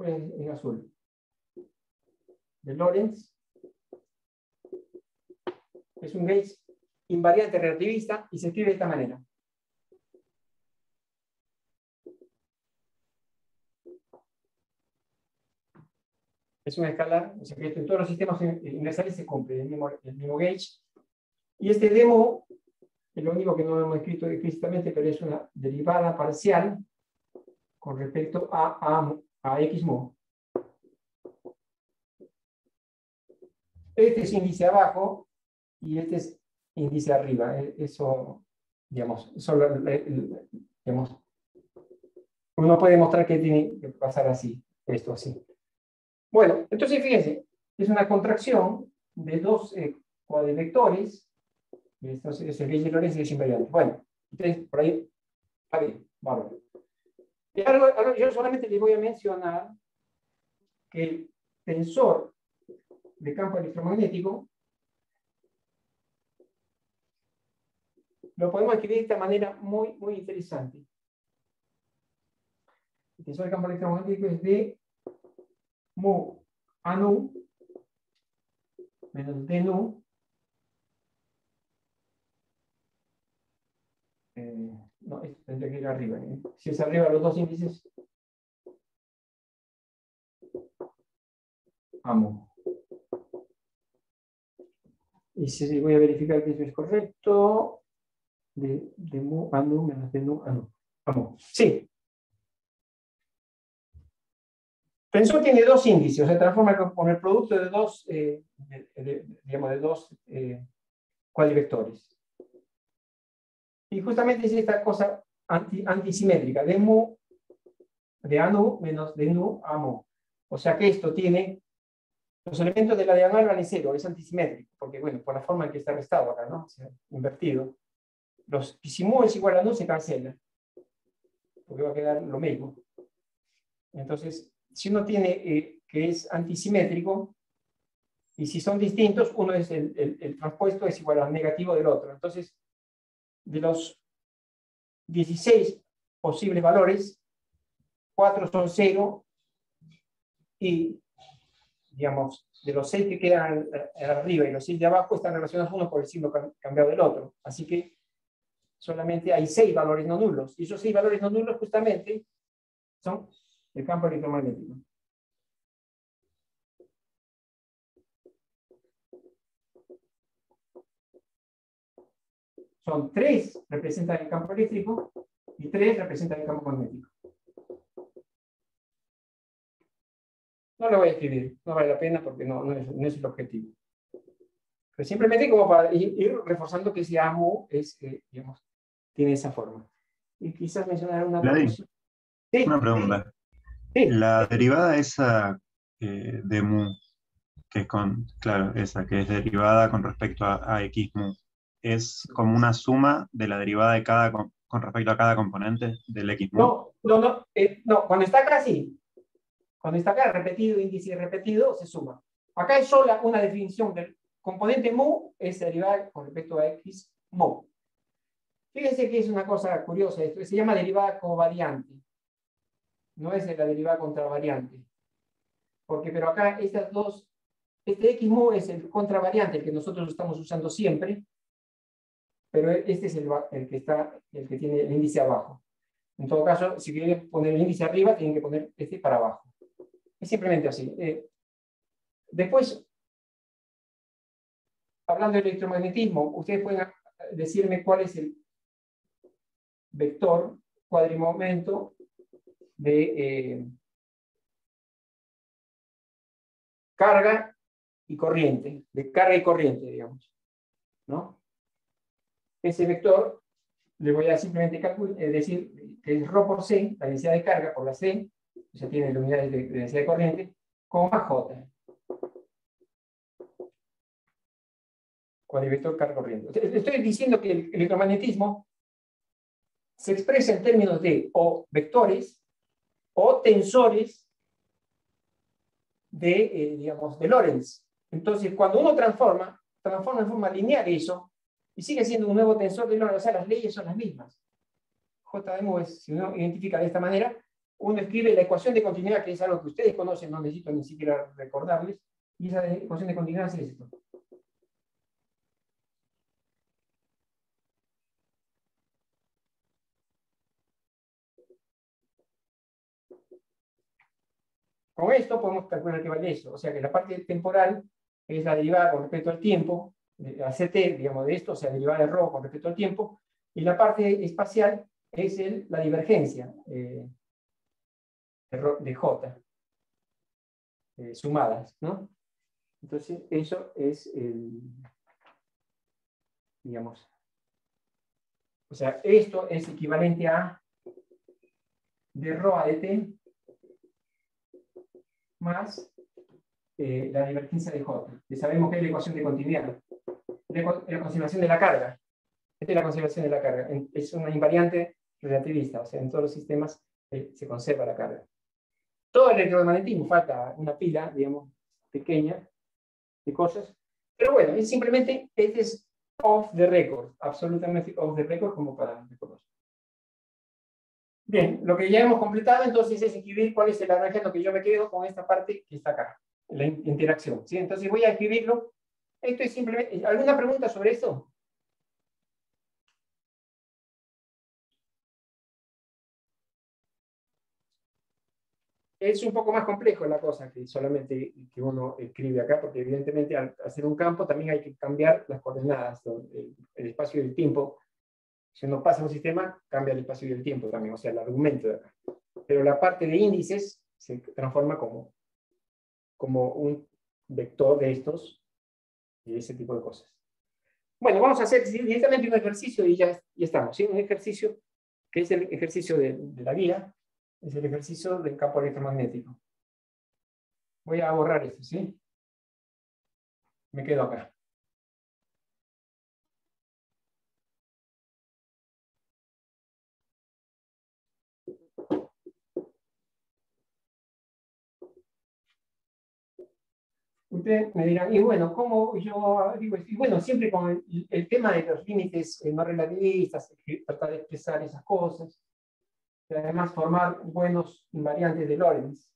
en azul de Lorentz es un gauge invariante relativista y se escribe de esta manera. Es una escala, o sea que en todos los sistemas universales se cumple el mismo, gauge. Y este demo es lo único que no hemos escrito explícitamente, pero es una derivada parcial con respecto a, a, x mod. Este es índice abajo y este es índice arriba. E, eso, digamos, uno puede mostrar que tiene que pasar así, esto así. Bueno, entonces fíjense, es una contracción de dos eh, cuadrivectores. Entonces, el de Lorentz es invariante. Bueno, entonces por ahí, está bien, bárbaro. yo solamente les voy a mencionar que el tensor de campo electromagnético, lo podemos escribir de esta manera muy, muy interesante. El tensor de campo electromagnético es de mu a nu menos d nu eh, no, esto tendría que ir arriba. ¿eh? Si es arriba los dos índices, amo. Y si voy a verificar que eso es correcto, de, mu a nu menos de nu a nu. Vamos. Sí. Tensor tiene dos índices, se transforma con el producto de dos, eh, digamos, de dos eh, cuadrivectores. Y justamente es esta cosa anti, antisimétrica, de mu, de a nu menos de nu a mu. O sea que esto tiene los elementos de la diagonal van en cero, es antisimétrico, porque bueno, por la forma en que está restado acá, ¿no? O sea, invertido. Los, si mu es igual a 2 se cancela, porque va a quedar lo mismo. Entonces, si uno tiene eh, que es antisimétrico, y si son distintos, uno es el, el, el, transpuesto es igual al negativo del otro. Entonces, de los 16 posibles valores, 4 son 0 y digamos, de los seis que quedan arriba y los seis de abajo están relacionados uno por el signo cambiado del otro. Así que solamente hay seis valores no nulos. Y esos seis valores no nulos justamente son el campo electromagnético. Son tres representan el campo eléctrico y tres representan el campo magnético. No lo voy a escribir, no vale la pena porque no, no, es, el objetivo. Pero simplemente como para ir, reforzando que ese amo es, eh, digamos, tiene esa forma. Y quizás mencionar una, sí. una pregunta. Sí. La derivada esa eh, de mu, que es con, claro, esa que es derivada con respecto a, a x mu, es como una suma de la derivada de cada con respecto a cada componente del X No, no, no, eh, no, cuando está acá sí. Cuando está acá repetido, índice repetido, se suma. Acá es sola una definición del componente mu, es derivada con respecto a X mu. Fíjense que es una cosa curiosa esto, se llama derivada covariante. No es la derivada contravariante. Porque, pero acá estas dos, este X mu es el contravariante, el que nosotros estamos usando siempre, pero este es el, el, que está, el que tiene el índice abajo. En todo caso, si quieren poner el índice arriba, tienen que poner este para abajo. Es simplemente así. Eh, después, hablando de electromagnetismo, ustedes pueden decirme cuál es el vector cuadrimomento de eh, carga y corriente, de carga y corriente, digamos. ¿no? Ese vector le voy a simplemente eh, decir que es ρ por C, la densidad de carga por la C, o sea, tiene la unidad de, densidad de corriente, coma J. Cuadrivector carga corriente. Estoy diciendo que el electromagnetismo se expresa en términos de o vectores o tensores de, eh, digamos, de Lorentz. Entonces, cuando uno transforma, transforma en forma lineal eso, y sigue siendo un nuevo tensor de Lorentz, o sea, las leyes son las mismas. J de es, si uno identifica de esta manera, uno escribe la ecuación de continuidad, que es algo que ustedes conocen, no necesito ni siquiera recordarles, y esa ecuación de continuidad es esto. Con esto podemos calcular qué vale eso. O sea que la parte temporal es la derivada con respecto al tiempo, la CT, digamos, de esto, o sea, derivada de ρ con respecto al tiempo, y la parte espacial es la divergencia eh, de, J, eh, sumadas, ¿no? Entonces, eso es el, digamos, o sea, esto es equivalente a de ρ a de t más eh, la divergencia de J. Sabemos que es la ecuación de continuidad. La conservación de la carga. Esta es la conservación de la carga. Es una invariante relativista, o sea, en todos los sistemas eh, se conserva la carga. Todo el electromagnetismo falta una pila, digamos, pequeña de cosas. Pero bueno, es simplemente, este es off the record, absolutamente off the record como para recordar. Bien, lo que ya hemos completado entonces es escribir cuál es el arreglo que yo me quedo con esta parte que está acá, la interacción. ¿sí? Entonces voy a escribirlo. Esto es simplemente... ¿Alguna pregunta sobre esto? es un poco más complejo la cosa que solamente que uno escribe acá, porque evidentemente al hacer un campo también hay que cambiar las coordenadas, el espacio y el tiempo si uno pasa un sistema, cambia el espacio y el tiempo también, o sea, el argumento de acá. Pero la parte de índices se transforma como, como un vector de estos y ese tipo de cosas. Bueno, vamos a hacer directamente un ejercicio y ya, ya estamos. ¿sí? Un ejercicio que es el ejercicio de, de la guía, es el ejercicio del campo electromagnético. Voy a borrar esto, ¿sí? Me quedo acá. Ustedes me dirán, y bueno, ¿cómo yo digo Y bueno, siempre con el, tema de los límites eh, no relativistas, tratar de expresar esas cosas, y además formar buenos invariantes de Lorentz,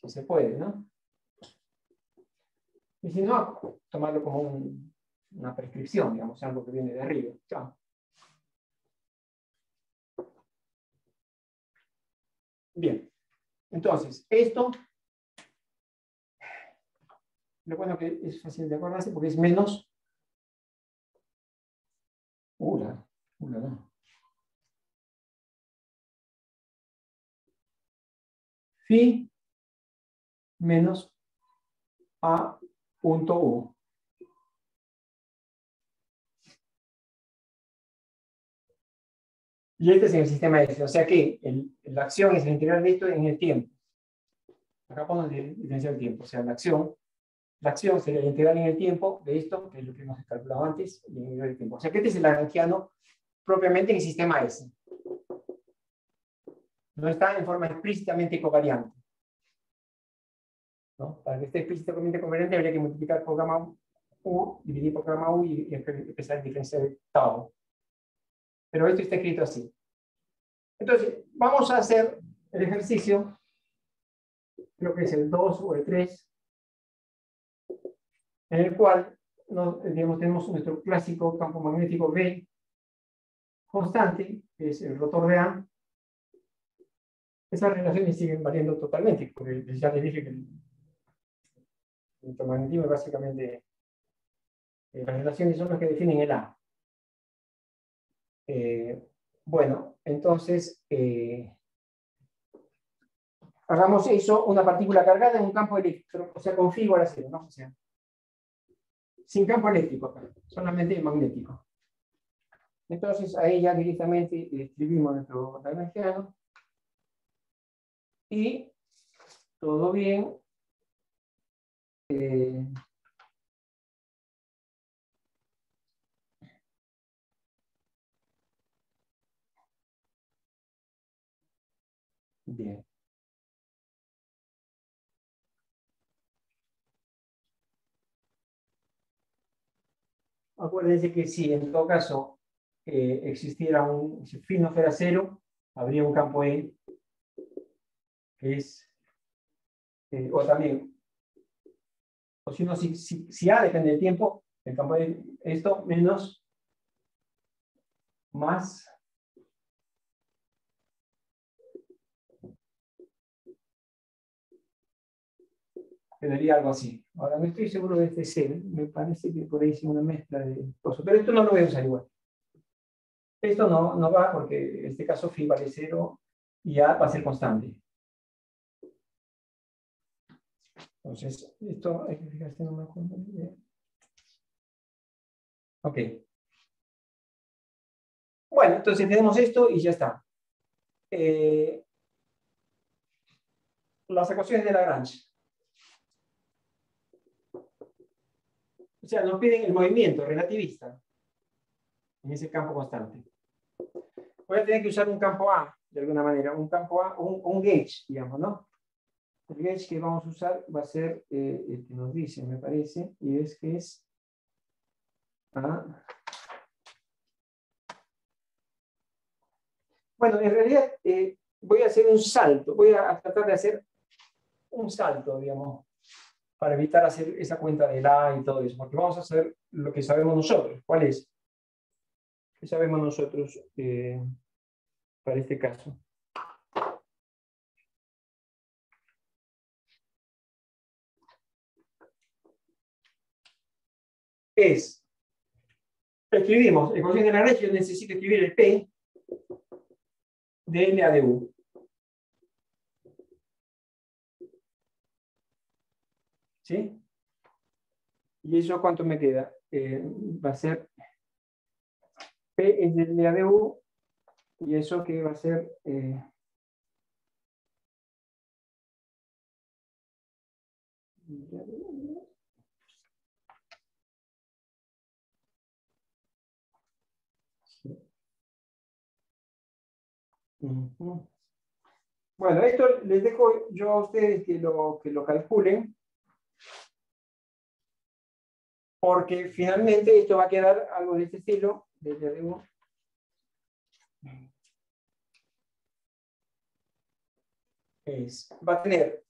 si se puede, ¿no? Y si no, tomarlo como una prescripción, digamos, algo que viene de arriba. Chao. Bien, entonces, esto lo bueno que es fácil de acordarse porque es menos. Ura, ura, no. Phi menos A punto U. Y este es el sistema S, o sea que la acción es la integral de esto en el tiempo. Acá pongo el diferencial del tiempo, o sea, la acción la acción sería la integral en el tiempo de esto, que es lo que hemos calculado antes, y en el tiempo. O sea que este es el lagrangiano propiamente en el sistema S. No está en forma explícitamente covariante. Para que esté explícitamente covariante habría que multiplicar por gamma U, dividir por gamma U y, empezar a diferenciar tau. Pero esto está escrito así. Entonces, vamos a hacer el ejercicio, creo que es el 2 o el 3, en el cual digamos, tenemos nuestro clásico campo magnético B constante, que es el rotor de A. Esas relaciones siguen variando totalmente, porque ya les dije que el electromagnetismo básicamente eh, las relaciones son las que definen el A. Eh, bueno, entonces eh, hagamos eso, una partícula cargada en un campo eléctrico, o sea, con cero, ¿no? O sea, sin campo eléctrico, solamente magnético. Entonces ahí ya directamente escribimos nuestro lagrangiano y todo bien. Eh, bien. Acuérdense que si en todo caso eh, existiera un, si phi no fuera cero, habría un campo E, que es, eh, o también, o si no, si, si, A depende del tiempo, el campo E, esto menos más quedaría algo así. Ahora no estoy seguro de este C, me parece que por ahí hice una mezcla de cosas, pero esto no lo voy a usar igual. Esto no, no va porque en este caso phi vale 0 y A va a ser constante. Entonces, esto hay que fijarse, no me acuerdo Ok. Bueno, entonces tenemos esto y ya está. Eh, las ecuaciones de Lagrange. O sea, nos piden el movimiento relativista en ese campo constante. Voy a tener que usar un campo A, de alguna manera, un campo A, un, gauge, digamos, ¿no? El gauge que vamos a usar va a ser eh, el que nos dice, me parece, y es que es. Bueno, en realidad eh, voy a hacer un salto, voy a tratar de hacer un salto, digamos, para evitar hacer esa cuenta de la y todo eso, porque vamos a hacer lo que sabemos nosotros. ¿Cuál es? ¿Qué sabemos nosotros eh, para este caso? Es, escribimos, ecuación de la red, yo necesito escribir el P de L a de U. ¿Sí? ¿Y eso cuánto me queda? Eh, va a ser P es del de U y eso que va a ser eh, Bueno, esto les dejo yo a ustedes que lo, que lo calculen porque finalmente esto va a quedar algo de este estilo, desde arriba. Es, va a tener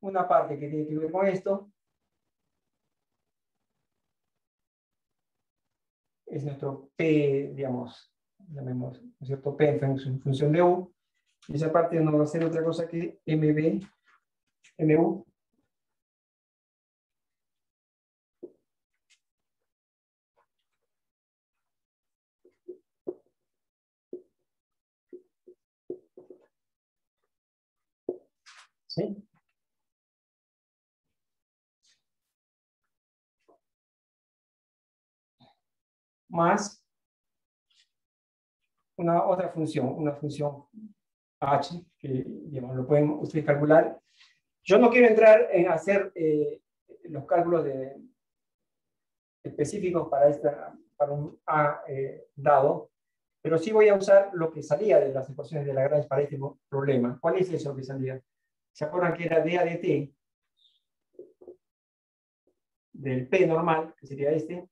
una parte que tiene que ver con esto. Es nuestro P, digamos, llamemos, ¿no es cierto? P en función de U. Y esa parte no va a ser otra cosa que MB, MU Más una otra función, una función h, que digamos, lo pueden ustedes calcular. Yo no quiero entrar en hacer eh, los cálculos específicos para esta, para un A eh, dado, pero sí voy a usar lo que salía de las ecuaciones de Lagrange para este problema. ¿Cuál es eso que salía? ¿Se acuerdan que era d a dt del P normal, que sería este?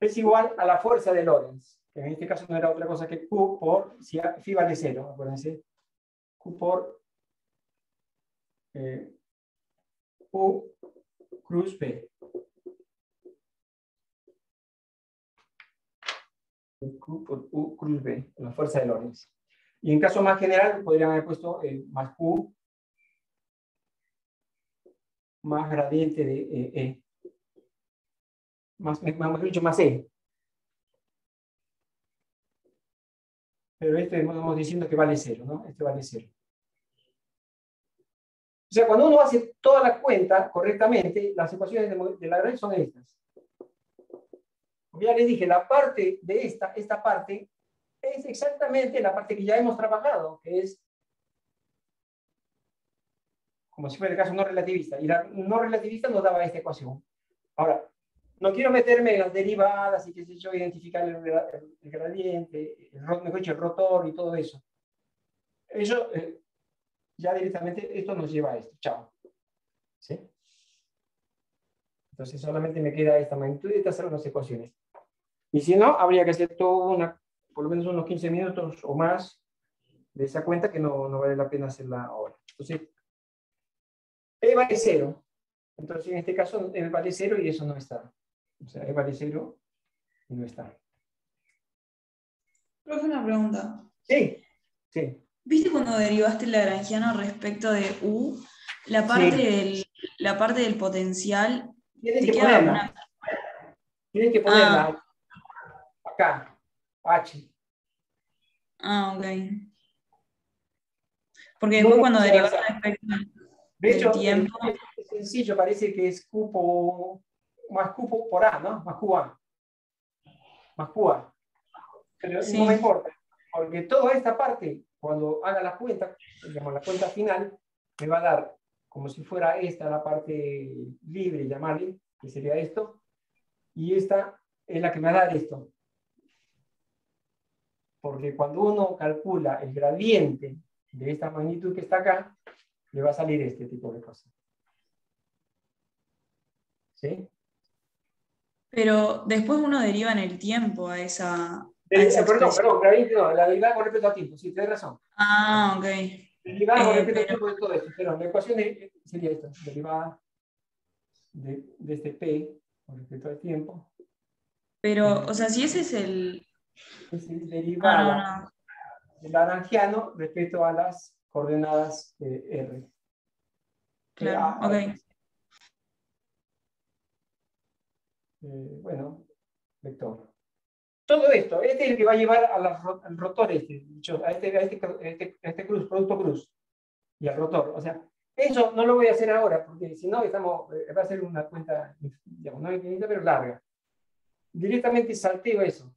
Es igual a la fuerza de Lorentz, que en este caso no era otra cosa que Q por, si phi vale cero, acuérdense, Q por eh, Q cruz P. Por U cruz B, la fuerza de Lorentz. Y en caso más general, podrían haber puesto eh, más Q más gradiente de eh, E. Más, más dicho, más E. Pero este estamos diciendo que vale cero, ¿no? Este vale cero. O sea, cuando uno hace toda la cuenta correctamente, las ecuaciones de, la red son estas. Como ya les dije, la parte de esta, esta parte, es exactamente la parte que ya hemos trabajado, que es como si fuera el caso no relativista. Y la no relativista nos daba esta ecuación. Ahora, no quiero meterme en las derivadas y qué sé yo, identificar el, gradiente, el, mejor dicho, el rotor y todo eso. Eso, eh, ya directamente, esto nos lleva a esto. Chao. ¿Sí? Entonces solamente me queda esta magnitud y estas son las ecuaciones. Y si no, habría que hacer todo una, por lo menos unos 15 minutos o más de esa cuenta que no, no vale la pena hacerla ahora. Entonces, E vale cero. Entonces, en este caso, E vale cero y eso no está. O sea, E vale cero y no está. Profe, una pregunta. Sí, sí. ¿Viste cuando derivaste el lagrangiano respecto de U? La parte, del, la parte del potencial. Tienes que ponerla. Tienes que ponerla. Ah. Acá. H. Ah, ok. Porque después cuando derivaste respecto de hecho, tiempo... es sencillo, parece que es cupo, más cupo por A, ¿no? Más QA. Más QA. Pero no me importa, porque toda esta parte cuando haga la cuenta, digamos, la cuenta final, me va a dar como si fuera esta la parte libre, llamarle, que sería esto, y esta es la que me va a dar esto. Porque cuando uno calcula el gradiente de esta magnitud que está acá, le va a salir este tipo de cosas. ¿Sí? Pero después uno deriva en el tiempo a esa, perdón, perdón, no, la derivada con respecto a tiempo, sí, tienes razón. Ah, ok. Derivada con eh, respecto a tiempo de todo esto, pero la ecuación sería esta, derivada de, de, este P con respecto al tiempo. Pero, o sea, si ese es el... Es el derivada ah, del laranjiano respecto a las coordenadas R. Claro, ok. Eh, bueno, vector. Todo esto, este es el que va a llevar al rotor este, a este, a este, este, este, cruz, producto cruz, y al rotor. O sea, eso no lo voy a hacer ahora, porque si no, estamos, eh, va a ser una cuenta, digamos, no infinita, pero larga. Directamente salteo eso.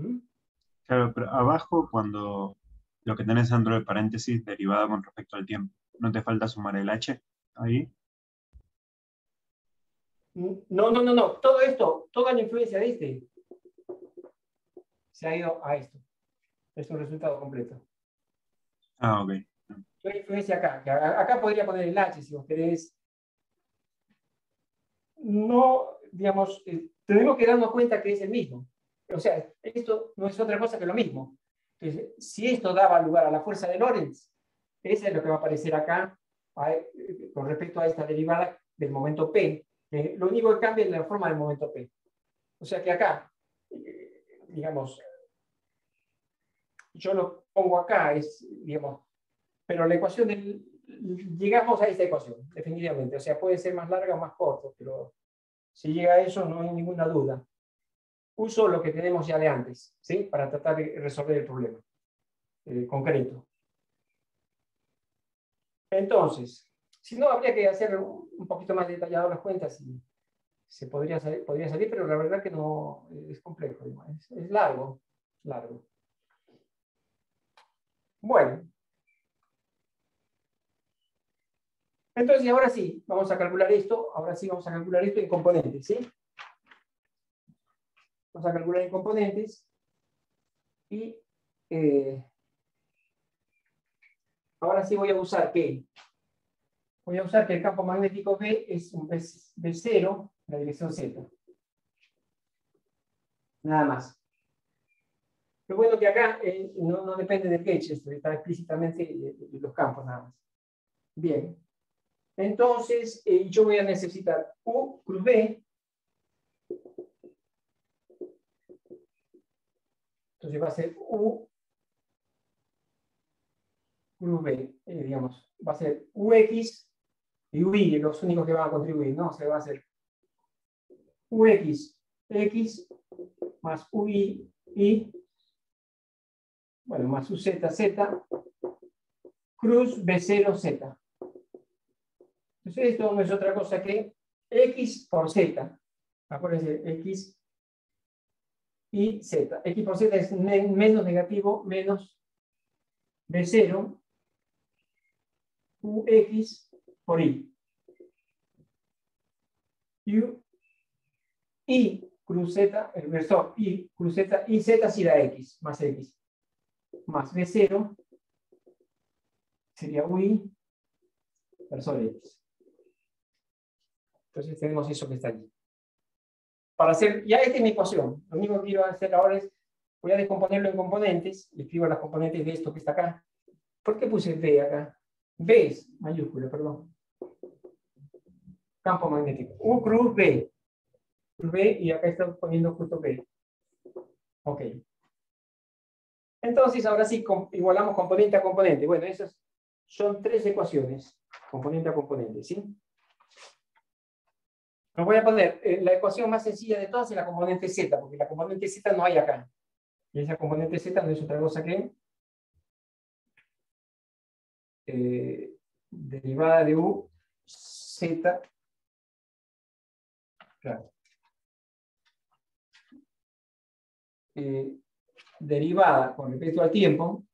¿Mm? Claro, pero abajo, cuando lo que tenés dentro de paréntesis, derivada con respecto al tiempo, ¿no te falta sumar el h ahí? No, no, no, no. Todo esto, toda la influencia de este se ha ido a esto. Es un resultado completo. Ah, ok. Toda influencia acá. Acá podría poner el H si vos querés. No, digamos, eh, tenemos que darnos cuenta que es el mismo. O sea, esto no es otra cosa que lo mismo. Si esto daba lugar a la fuerza de Lorentz, ese es lo que va a aparecer acá eh, con respecto a esta derivada del momento P lo único que cambia es la forma del momento P. O sea que acá, eh, digamos, yo lo pongo acá, es, digamos, pero la ecuación del, llegamos a esta ecuación, definitivamente. O sea, puede ser más larga o más corta, pero si llega a eso no hay ninguna duda. Uso lo que tenemos ya de antes, ¿sí? Para tratar de resolver el problema eh, concreto. Entonces, si no, habría que hacer un poquito más detallado las cuentas y se podría salir, podría salir pero la verdad que no es complejo, es, largo, largo. Bueno, Entonces, ahora sí, vamos a calcular esto. Ahora sí vamos a calcular esto en componentes, ¿sí? Vamos a calcular en componentes. Y eh, ahora sí voy a usar que voy a usar que el campo magnético B es un B0 en la dirección Z. Nada más. Lo bueno que acá eh, no, depende del catch, esto está explícitamente de, los campos nada más. Bien. Entonces, eh, yo voy a necesitar U cruz B. Entonces va a ser U B, eh, digamos, va a ser UX y UI, los únicos que van a contribuir, ¿no? se va a hacer UX, X más UI, Y, bueno, más UZ, Z, cruz B0Z. Entonces esto no es otra cosa que X por Z. Acuérdense, X y Z. X por Z es menos negativo, menos B0, UX por Y. U, y cruz Z, el versor Y cruz Z, y Z será X, más X. Más B0 sería UI versor X. Entonces tenemos eso que está allí. Para hacer, ya esta es mi ecuación. Lo único que quiero hacer ahora es, voy a descomponerlo en componentes, y escribo las componentes de esto que está acá. ¿Por qué puse B acá? B es mayúscula, perdón. Campo magnético. U cruz B. B y acá estamos poniendo justo B. Ok. Entonces, ahora sí, igualamos componente a componente. Bueno, esas son tres ecuaciones, componente a componente, ¿sí? Me voy a poner eh, la ecuación más sencilla de todas es la componente Z, porque la componente Z no hay acá. Y esa componente Z no es otra cosa que eh, derivada de U, Z. Eh, derivada con respecto al tiempo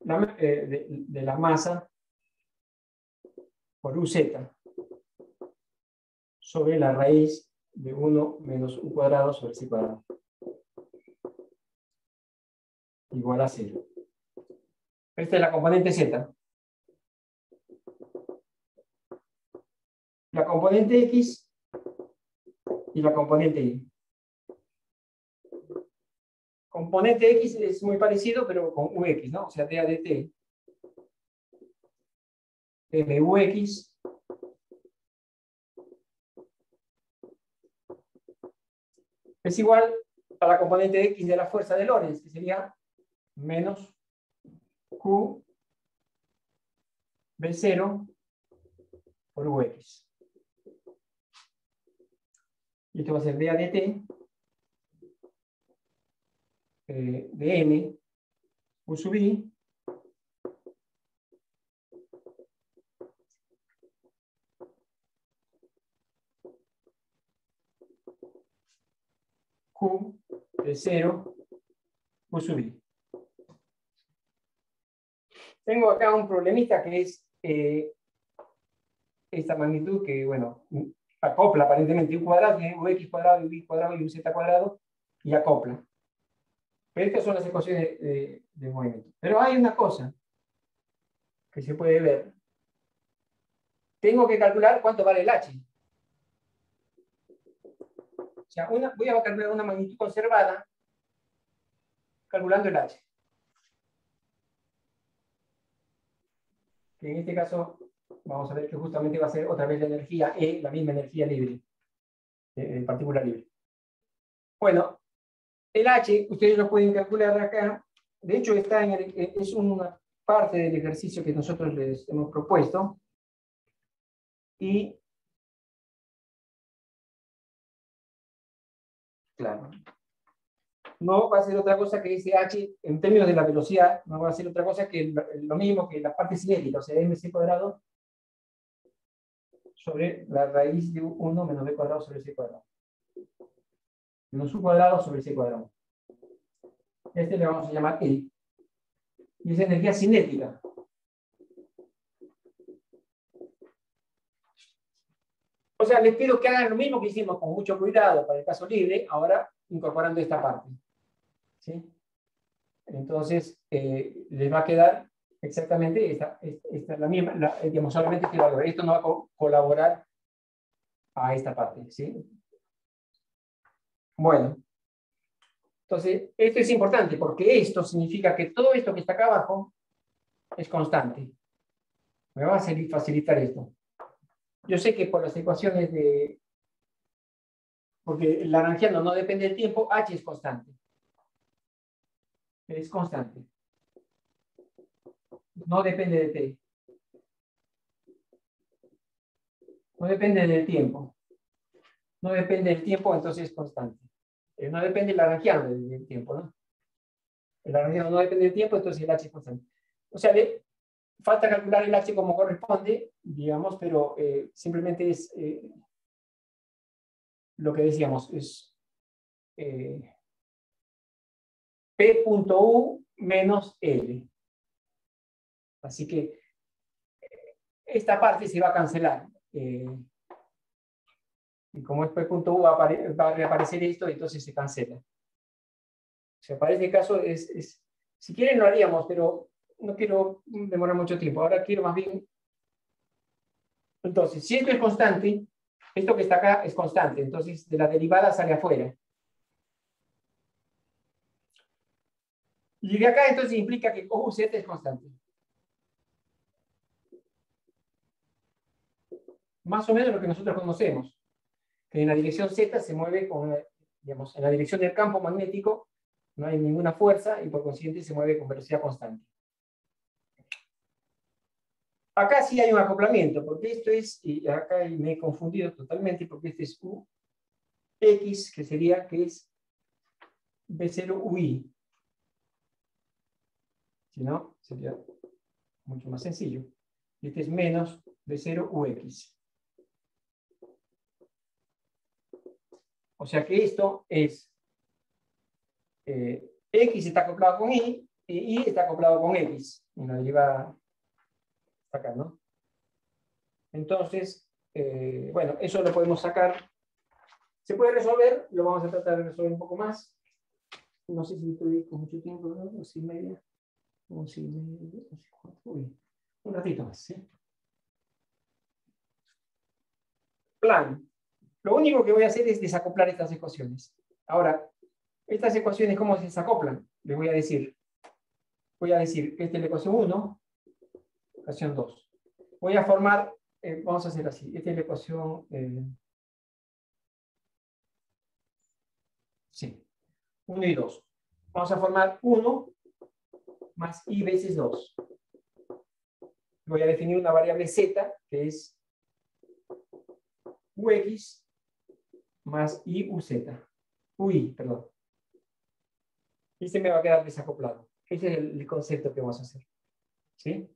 de, de, la masa por UZ sobre la raíz de 1 menos U cuadrado sobre C cuadrado. Igual a 0. Esta es la componente Z. la componente X y la componente Y. Componente X es muy parecido, pero con UX, ¿no? O sea, T de T. es igual a la componente X de la fuerza de Lorentz, que sería menos Q B0 por UX. Y esto va a ser d de t eh, de n u sub i q de 0 u sub i. Tengo acá un problemita que es eh, esta magnitud que, bueno, acopla aparentemente un cuadrado, tiene un x cuadrado, y y cuadrado y un z cuadrado, y acopla. Pero estas son las ecuaciones de, movimiento. Pero hay una cosa que se puede ver. Tengo que calcular cuánto vale el h. Sea, voy a calcular una magnitud conservada calculando el h. Que en este caso vamos a ver que justamente va a ser otra vez la energía E, la misma energía libre, de, partícula libre. Bueno, el H, ustedes lo pueden calcular acá, de hecho está en es una parte del ejercicio que nosotros les hemos propuesto, y claro, no va a ser otra cosa que ese h, en términos de la velocidad, no va a ser otra cosa que lo mismo que la parte cinética, o sea, mc cuadrado sobre la raíz de 1 menos b cuadrado sobre c cuadrado. Menos u cuadrado sobre c cuadrado. Este le vamos a llamar E. Y es energía cinética. O sea, les pido que hagan lo mismo que hicimos con mucho cuidado para el caso libre, ahora incorporando esta parte. ¿Sí? Entonces, eh, les va a quedar exactamente esta, esta, la misma, digamos, solamente este valor. Esto no va a colaborar a esta parte. ¿sí? Bueno, entonces, esto es importante porque esto significa que todo esto que está acá abajo es constante. Me va a facilitar esto. Yo sé que por las ecuaciones de... Porque el laranjiano no depende del tiempo, H es constante. Es constante. No depende de T. No depende del tiempo. No depende del tiempo, entonces es constante. Eh, no depende el laranjiano del, tiempo, ¿no? El laranjiano no depende del tiempo, entonces el H es constante. O sea, le, falta calcular el H como corresponde, digamos, pero eh, simplemente es eh, lo que decíamos, es P.U menos L. Así que esta parte se va a cancelar. Y como es P.U va, a reaparecer esto, entonces se cancela. O sea, para este caso, es, si quieren lo haríamos, pero no quiero demorar mucho tiempo. Ahora quiero más bien... Entonces, si esto es constante, esto que está acá es constante. Entonces, de la derivada sale afuera. Y de acá entonces implica que OUZ es constante. Más o menos lo que nosotros conocemos en la dirección Z se mueve con, digamos, en la dirección del campo magnético, no hay ninguna fuerza y por consiguiente se mueve con velocidad constante. Acá sí hay un acoplamiento, porque esto es, y acá me he confundido totalmente, porque este es U, X, que sería, que es B0UI. Si no, sería mucho más sencillo. Este es menos B0UX. O sea que esto es eh, X está acoplado con Y y Y está acoplado con X en la derivada acá, ¿no? Entonces, eh, bueno, eso lo podemos sacar. Se puede resolver, lo vamos a tratar de resolver un poco más. No sé si estoy con mucho tiempo, ¿no? Si media. Si media. Un ratito más, ¿sí? Plan. Lo único que voy a hacer es desacoplar estas ecuaciones. Ahora, estas ecuaciones, ¿cómo se desacoplan? Les voy a decir. Voy a decir, esta es la ecuación 1, ecuación 2. Voy a formar, eh, vamos a hacer así, esta es la ecuación... Eh, sí, 1 y 2. Vamos a formar 1 más i veces 2. Voy a definir una variable z, que es ux más IUZ. UI, perdón. Y se me va a quedar desacoplado. Ese es el, concepto que vamos a hacer. ¿Sí?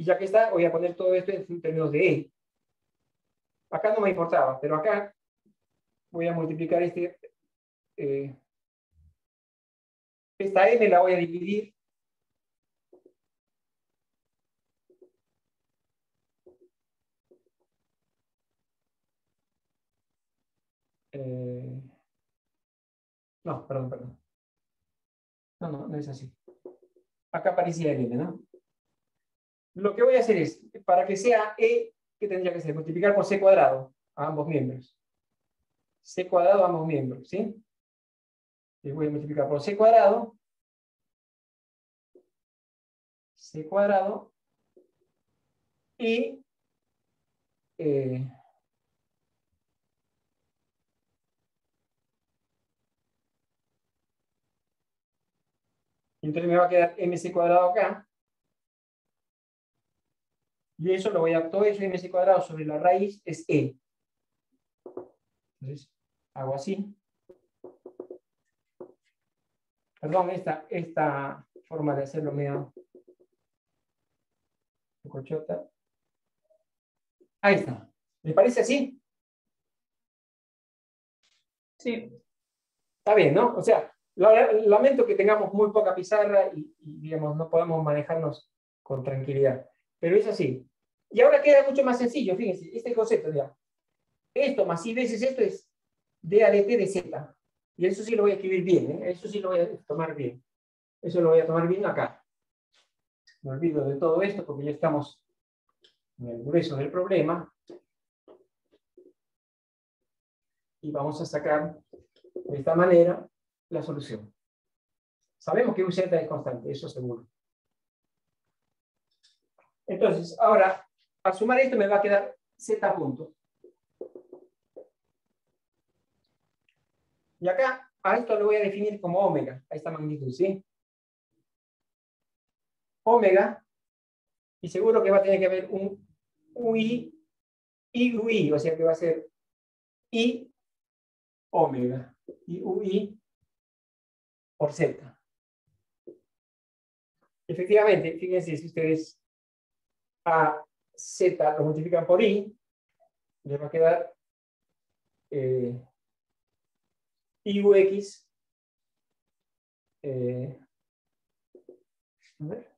Y ya que está, voy a poner todo esto en términos de E. Acá no me importaba, pero acá voy a multiplicar este. Eh, esta M la voy a dividir Eh, no, perdón, perdón. No, no, no es así. Acá aparecía el n, ¿no? Lo que voy a hacer es, para que sea E, ¿qué tendría que ser? Multiplicar por C cuadrado a ambos miembros. C cuadrado a ambos miembros, ¿sí? Y voy a multiplicar por C cuadrado. C cuadrado. Y eh, Entonces me va a quedar mc cuadrado acá. Y eso lo voy a, todo eso mc cuadrado sobre la raíz es e. Entonces, hago así. Perdón, esta, esta forma de hacerlo me da cochota. Ahí está. ¿Me parece así? Sí. Está bien, ¿no? O sea, Lamento que tengamos muy poca pizarra y, digamos, no podamos manejarnos con tranquilidad. Pero es así. Y ahora queda mucho más sencillo, fíjense, este concepto, ya. esto más i veces esto es d a dt de z. Y eso sí lo voy a escribir bien, ¿eh? eso sí lo voy a tomar bien. Eso lo voy a tomar bien acá. Me olvido de todo esto porque ya estamos en el grueso del problema. Y vamos a sacar de esta manera la solución. Sabemos que UZ es constante, eso seguro. Entonces, ahora, al sumar esto me va a quedar Z punto. Y acá, a esto lo voy a definir como omega, a esta magnitud, ¿sí? Omega, y seguro que va a tener que haber un UI, y UI, o sea que va a ser I omega, y UI por Z. Efectivamente, fíjense, si ustedes a Z lo multiplican por I, les va a quedar eh, IUX. Eh, a ver.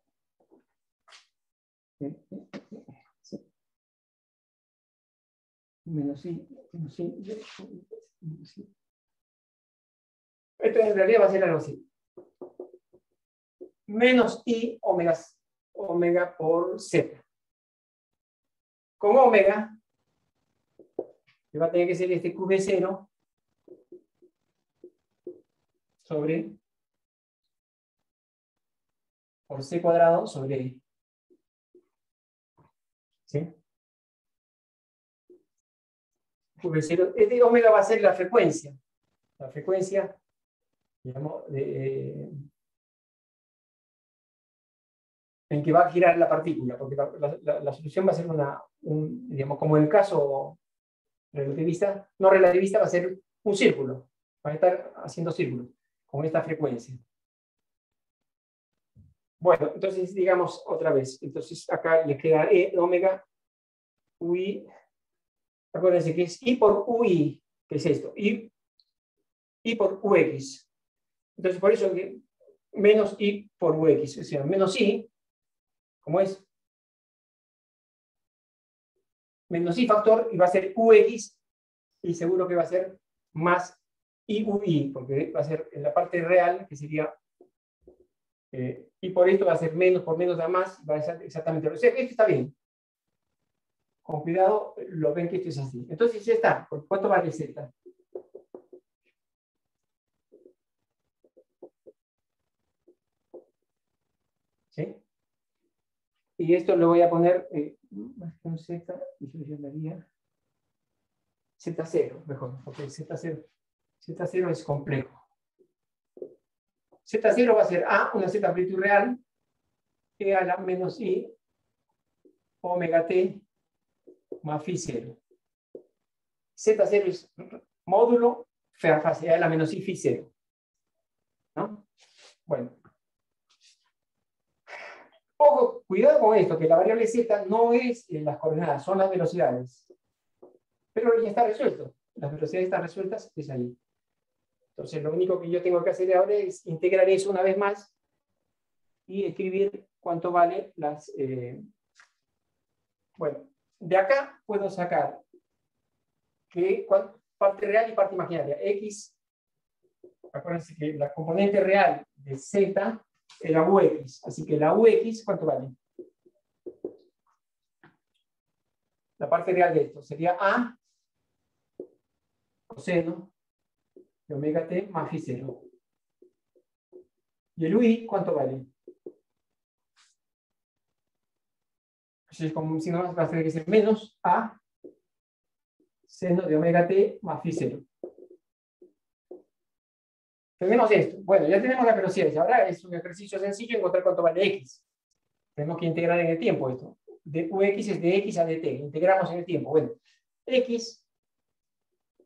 Menos I, menos I, menos I. Esto en realidad va a ser algo así. Menos I omega, omega por Z. Con omega, que va a tener que ser este QB0 sobre por C cuadrado sobre I. ¿Sí? QB0, este omega va a ser la frecuencia. La frecuencia digamos, de, en que va a girar la partícula, porque la, solución va a ser una, digamos, como en el caso relativista, no relativista, va a ser un círculo, va a estar haciendo círculos con esta frecuencia. Bueno, entonces digamos otra vez, entonces acá le queda E omega UI, acuérdense que es I por UI, que es esto, I, I por UX. Entonces, por eso menos i por ux, o sea, menos i, como es menos i factor, y va a ser ux, y seguro que va a ser más iui, porque va a ser en la parte real, que sería, eh, y por esto va a ser menos por menos a más, va a ser exactamente lo O sea, esto está bien. Con cuidado, lo ven que esto es así. Entonces ya está. ¿Cuánto vale z? ¿Sí? Y esto lo voy a poner eh, un Z, y yo llamaría Z0, mejor, porque Z0, Z0 es complejo. Z0 va a ser A, una Z amplitud real, E a la menos I, omega T, más phi 0. Z0 es módulo, fase E a la menos I, phi 0. ¿No? Bueno, Ojo, cuidado con esto, que la variable z no es las coordenadas, son las velocidades. Pero ya está resuelto. Las velocidades están resueltas, es ahí. Entonces, lo único que yo tengo que hacer ahora es integrar eso una vez más y escribir cuánto vale las... Eh, bueno, de acá puedo sacar que parte real y parte imaginaria. X, acuérdense que la componente real de Z la UX. Así que la UX, ¿cuánto vale? La parte real de esto sería A coseno de omega t más phi 0. ¿Y el UI cuánto vale? Entonces, como si no, va a tener que ser menos A seno de omega t más phi 0. Tenemos esto. Bueno, ya tenemos la velocidad. Ahora es un ejercicio sencillo encontrar cuánto vale x. Tenemos que integrar en el tiempo esto. De ux es de x a dt. Integramos en el tiempo. Bueno, x.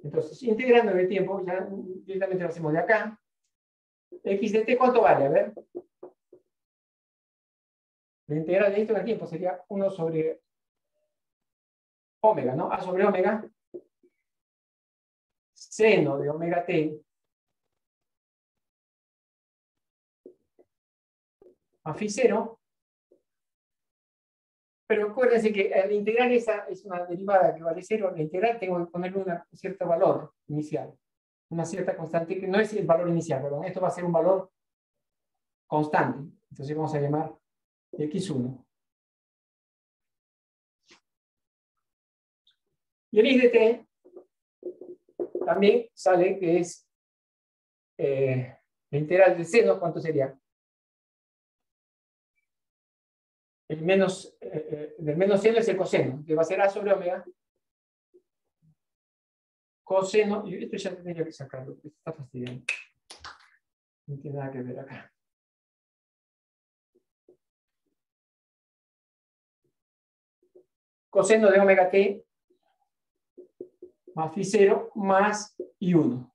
Entonces, integrando en el tiempo, ya directamente lo hacemos de acá. x dt, ¿cuánto vale? A ver. La integral de esto en el tiempo sería 1 sobre omega, ¿no? A sobre omega. Seno de omega t a phi 0 Pero acuérdense que al integrar esa es una derivada que vale cero, la integral tengo que ponerle un cierto valor inicial, una cierta constante, que no es el valor inicial, perdón, esto va a ser un valor constante. Entonces vamos a llamar x1. Y el x de t también sale que es eh, la integral del seno, ¿cuánto sería? El menos, eh, eh, menos seno es el coseno, que va a ser a sobre omega. Coseno, y esto ya tendría que sacarlo, esto está fastidiando. No tiene nada que ver acá. Coseno de omega t más phi 0 más i1.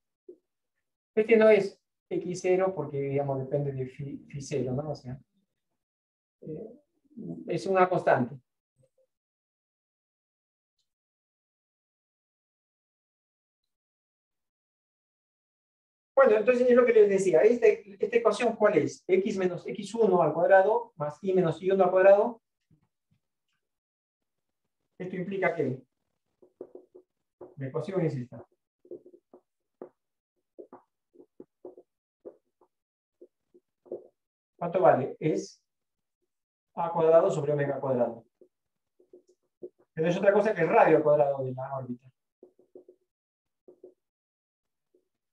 Este no es x0 porque, digamos, depende de phi, 0, ¿no? O sea, eh, es una constante. Bueno, entonces es lo que les decía. Este, esta ecuación, ¿cuál es? x menos x1 al cuadrado más y menos y1 al cuadrado. Esto implica que la ecuación es esta. ¿Cuánto vale? Es a cuadrado sobre omega cuadrado. Pero es otra cosa que el radio cuadrado de la órbita.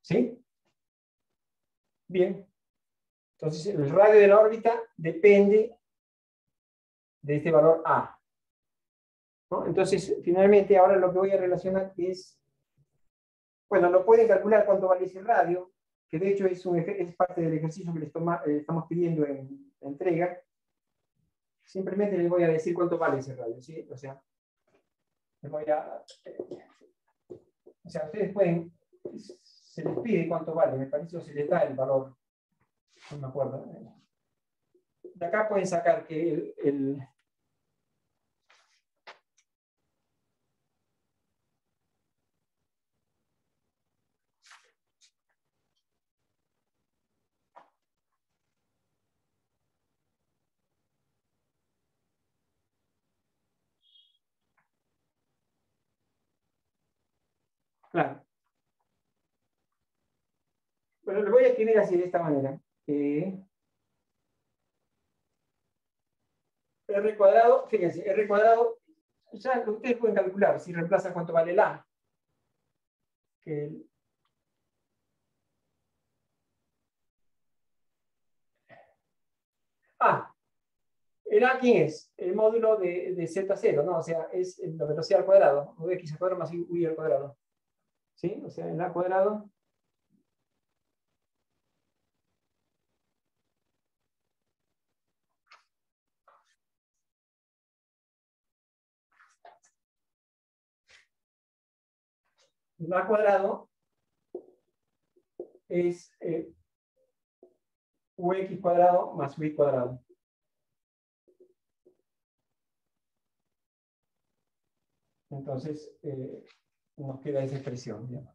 ¿Sí? Bien. Entonces, el radio de la órbita depende de este valor A. Entonces, finalmente, ahora lo que voy a relacionar es, bueno, no pueden calcular cuánto vale ese radio, que de hecho es, un, es parte del ejercicio que les eh, estamos pidiendo en la entrega. Simplemente les voy a decir cuánto vale ese radio, ¿sí? O sea, les voy a... o sea, ustedes pueden, se les pide cuánto vale, me parece, o se les da el valor, no me acuerdo. De acá pueden sacar que el Bueno, lo voy a escribir así de esta manera. R cuadrado, fíjense, R cuadrado, ya ustedes pueden calcular si reemplazan cuánto vale el A. Ah, el A, ¿quién es? El módulo de, de Z0, ¿no? O sea, es la velocidad al cuadrado, o x al cuadrado más y al cuadrado. ¿Sí? O sea, en A cuadrado. A cuadrado es eh, ux cuadrado más y cuadrado. Entonces, eh, nos queda esa expresión.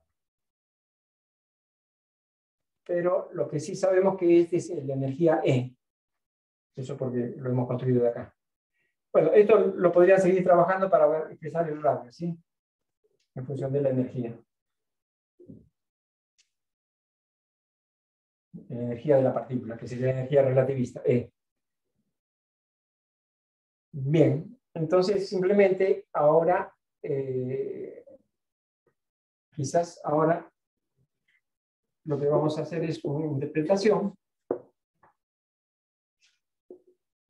Pero lo que sí sabemos que es, es la energía E. Eso porque lo hemos construido de acá. Bueno, esto lo podría seguir trabajando para expresar el radio, ¿sí? En función de la energía. La energía de la partícula, que sería la energía relativista, E. Bien, entonces simplemente ahora eh, Quizás ahora lo que vamos a hacer es una interpretación.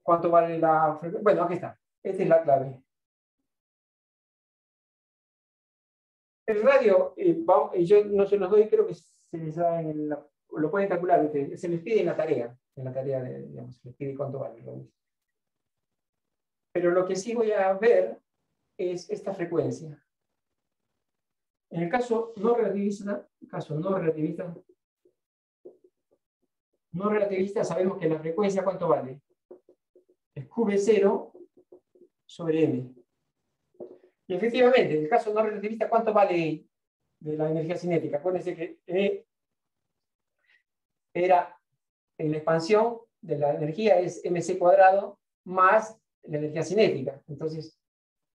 ¿Cuánto vale la frecuencia? Bueno, aquí está. Esta es la clave. El radio, eh, yo no se los doy, creo que se les da en lo pueden calcular se les pide en la tarea, en la tarea digamos, se les pide cuánto vale. Pero lo que sí voy a ver es esta frecuencia. En el caso no relativista, caso no relativista, no relativista sabemos que la frecuencia ¿cuánto vale? Es QB0 sobre M. Y efectivamente, en el caso no relativista, ¿cuánto vale de la energía cinética? Acuérdense que E era en la expansión de la energía es mc cuadrado más la energía cinética. Entonces,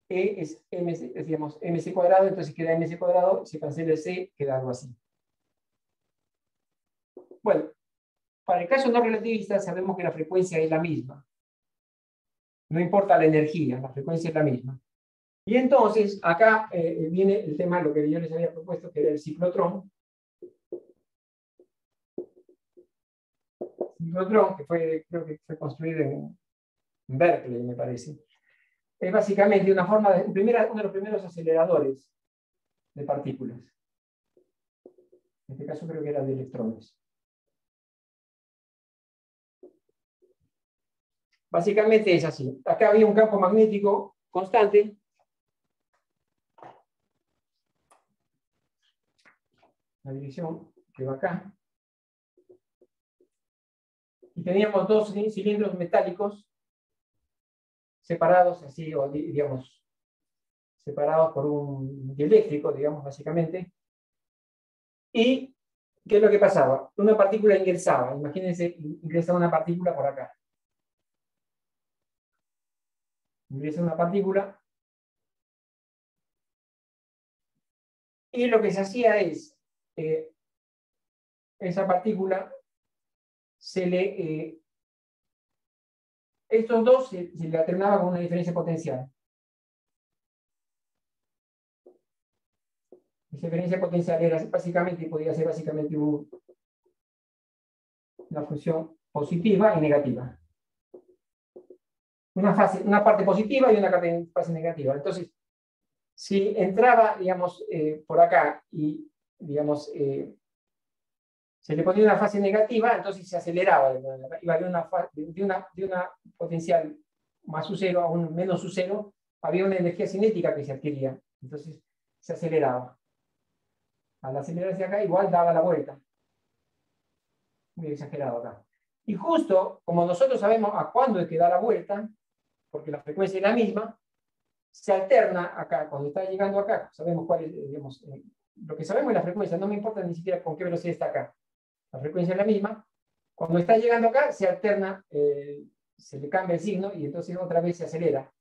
E es mc, decíamos, mc cuadrado, entonces queda mc cuadrado, se cancela el c, queda algo así. Bueno, para el caso no relativista sabemos que la frecuencia es la misma. No importa la energía, la frecuencia es la misma. Y entonces, acá eh, viene el tema de lo que yo les había propuesto, que era el ciclotrón. Ciclotrón, que fue, creo que fue construido en Berkeley, me parece. Es básicamente una forma de, uno de los primeros aceleradores de partículas. En este caso creo que eran de electrones. Básicamente es así. Acá había un campo magnético constante. La dirección que va acá. Y teníamos dos cilindros metálicos separados así, o digamos, separados por un dieléctrico, digamos, básicamente. ¿Y qué es lo que pasaba? Una partícula ingresaba, imagínense, ingresaba una partícula por acá. Ingresa una partícula. Y lo que se hacía es, eh, esa partícula se le eh, estos dos se, le alternaba con una diferencia potencial. Esa diferencia potencial era básicamente, podía ser básicamente una función positiva y negativa. Una, fase, una parte positiva y una fase negativa. Entonces, si entraba, digamos, eh, por acá y, digamos, eh, se le ponía una fase negativa, entonces se aceleraba, iba de una, de una, de una potencial más su cero a un menos su cero, había una energía cinética que se adquiría, entonces se aceleraba. Al acelerarse acá, igual daba la vuelta. Muy exagerado acá. Y justo como nosotros sabemos a cuándo es que da la vuelta, porque la frecuencia es la misma, se alterna acá, cuando está llegando acá, sabemos cuál es, digamos, eh, lo que sabemos es la frecuencia, no me importa ni siquiera con qué velocidad está acá la frecuencia es la misma. Cuando está llegando acá, se alterna, eh, se le cambia el signo y entonces otra vez se acelera.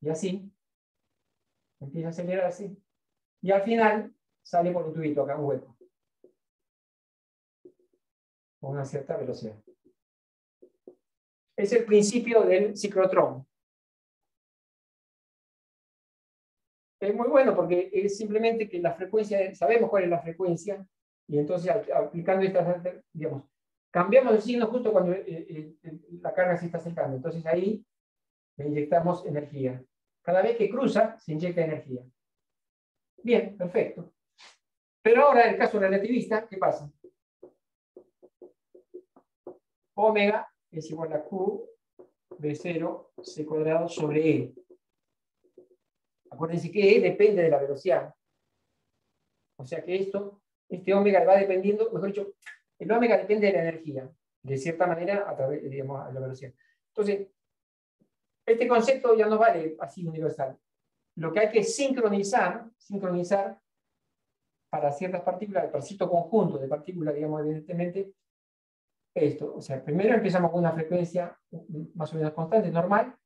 Y así, empieza a acelerarse. Y al final sale por un tubito acá, un hueco. Con una cierta velocidad. Es el principio del ciclotrón. Es muy bueno porque es simplemente que la frecuencia, sabemos cuál es la frecuencia, y entonces aplicando estas, digamos, cambiamos el signo justo cuando eh, eh, eh, la carga se está acercando. Entonces ahí le inyectamos energía. Cada vez que cruza, se inyecta energía. Bien, perfecto. Pero ahora, en el caso relativista, ¿qué pasa? Omega es igual a Q de 0 C cuadrado sobre E. Acuérdense que E depende de la velocidad. O sea que esto, este omega va dependiendo, mejor dicho, el omega depende de la energía, de cierta manera, a través, digamos, de la velocidad. Entonces, este concepto ya no vale así universal. Lo que hay que sincronizar, sincronizar para ciertas partículas, para cierto conjunto de partículas, digamos, evidentemente, esto. O sea, primero empezamos con una frecuencia más o menos constante, normal,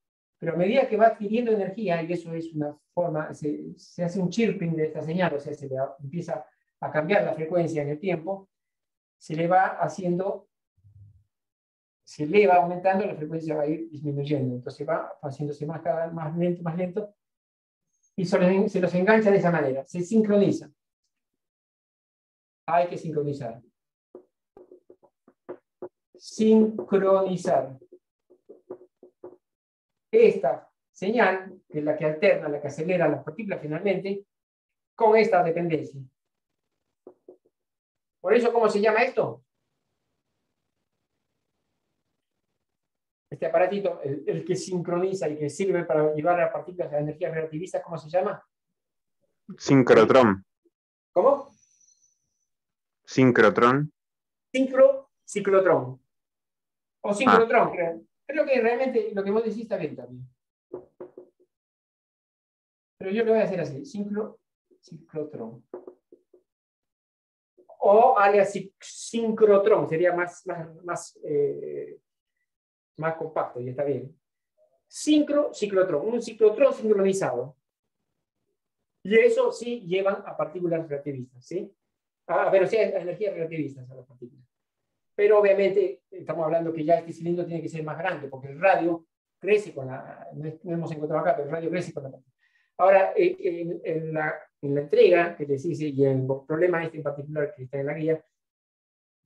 pero a medida que va adquiriendo energía, y eso es una forma, se, hace un chirping de esta señal, o sea, se le empieza a cambiar la frecuencia en el tiempo, se le va haciendo, se le va aumentando, la frecuencia va a ir disminuyendo, entonces va haciéndose más, cada más lento, más lento, y se se los engancha de esa manera, se sincroniza. Hay que sincronizar. Sincronizar esta señal, que es la que alterna, la que acelera las partículas finalmente, con esta dependencia. Por eso, ¿cómo se llama esto? Este aparatito, el, que sincroniza y que sirve para llevar las partículas a energía relativista, ¿cómo se llama? Sincrotrón. ¿Cómo? Sincrotrón. Sincro, ciclotrón. O sincrotrón, ah. creo. Creo que realmente lo que vos decís está bien también. Pero yo lo voy a hacer así, ciclo, ciclotrón. O alias sincrotrón, sería más, más, eh, más compacto, y está bien. Sincro, ciclotrón, un ciclotrón sincronizado. Y eso sí llevan a partículas relativistas, ¿sí? A velocidades, a energías relativistas a las partículas. Pero obviamente estamos hablando que ya este cilindro tiene que ser más grande, porque el radio crece con la, no hemos encontrado acá, pero el radio crece con la. Ahora, eh, en, la, en, la, entrega que les hice, y el problema este en particular que está en la guía,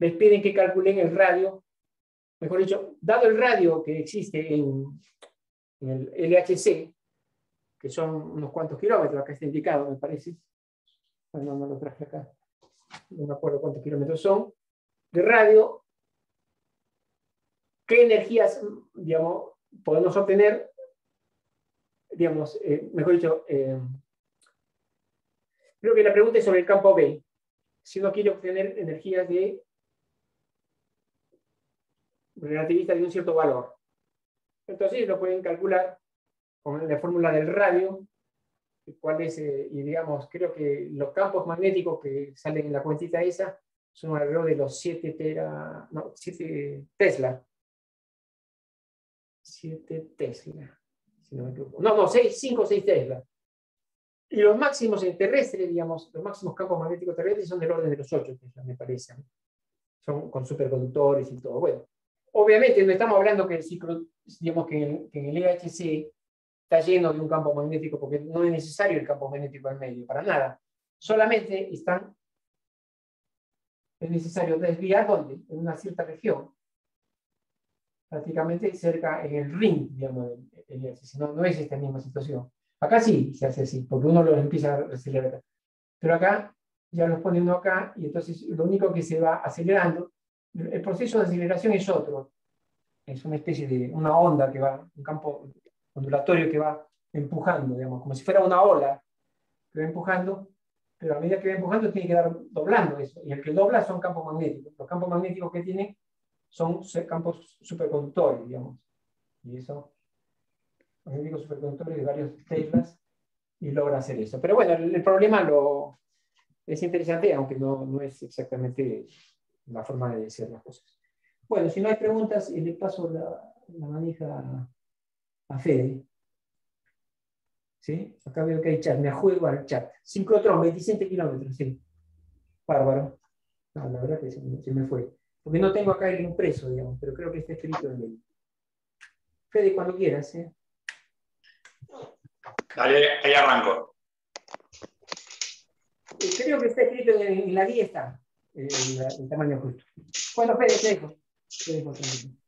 les piden que calculen el radio, mejor dicho, dado el radio que existe en, en el LHC, que son unos cuantos kilómetros, acá está indicado, me parece. Bueno, no lo traje acá. No me acuerdo cuántos kilómetros son. De radio, ¿qué energías, digamos, podemos obtener? Digamos, eh, mejor dicho, eh, creo que la pregunta es sobre el campo B. Si uno quiere obtener energías de relativistas de un cierto valor. Entonces lo pueden calcular con la fórmula del radio, cuál es, eh, y digamos, creo que los campos magnéticos que salen en la cuentita esa son alrededor de los 7 tera, no, 7 Tesla. 7 Tesla, si no me equivoco. No, no, 6, 5 o 6 Tesla. Y los máximos terrestres, digamos, los máximos campos magnéticos terrestres son del orden de los 8 Tesla, me parece. Son con superconductores y todo. Bueno, obviamente no estamos hablando que el ciclo, digamos que en, que en el EHC está lleno de un campo magnético porque no es necesario el campo magnético al medio, para nada. Solamente están, es necesario desviar ¿dónde? En una cierta región, prácticamente cerca en el ring, digamos, si no, no es esta misma situación. Acá sí se hace así, porque uno lo empieza a acelerar. Pero acá ya los pone uno acá y entonces lo único que se va acelerando, el proceso de aceleración es otro. Es una especie de una onda que va, un campo ondulatorio que va empujando, digamos, como si fuera una ola que va empujando, pero a medida que va empujando tiene que dar doblando eso. Y el que dobla son campos magnéticos. Los campos magnéticos que tiene son campos superconductores, digamos. Y eso, magnéticos superconductores de varios teslas, y logra hacer eso. Pero bueno, el, problema lo, es interesante, aunque no, no, es exactamente la forma de decir las cosas. Bueno, si no hay preguntas, le paso la, la manija a Fede. ¿Sí? Acá veo que hay chat, me juego al chat. Sincrotrón, 27 kilómetros, sí. Bárbaro. No, la verdad que se me, fue. Porque no tengo acá el impreso, digamos, pero creo que está escrito en el. Fede, cuando quieras, ¿eh? Dale, ahí arranco. Eh, creo que está escrito en, la guía, está el, el, tamaño justo. Bueno, Fede, te dejo. Te dejo tiempo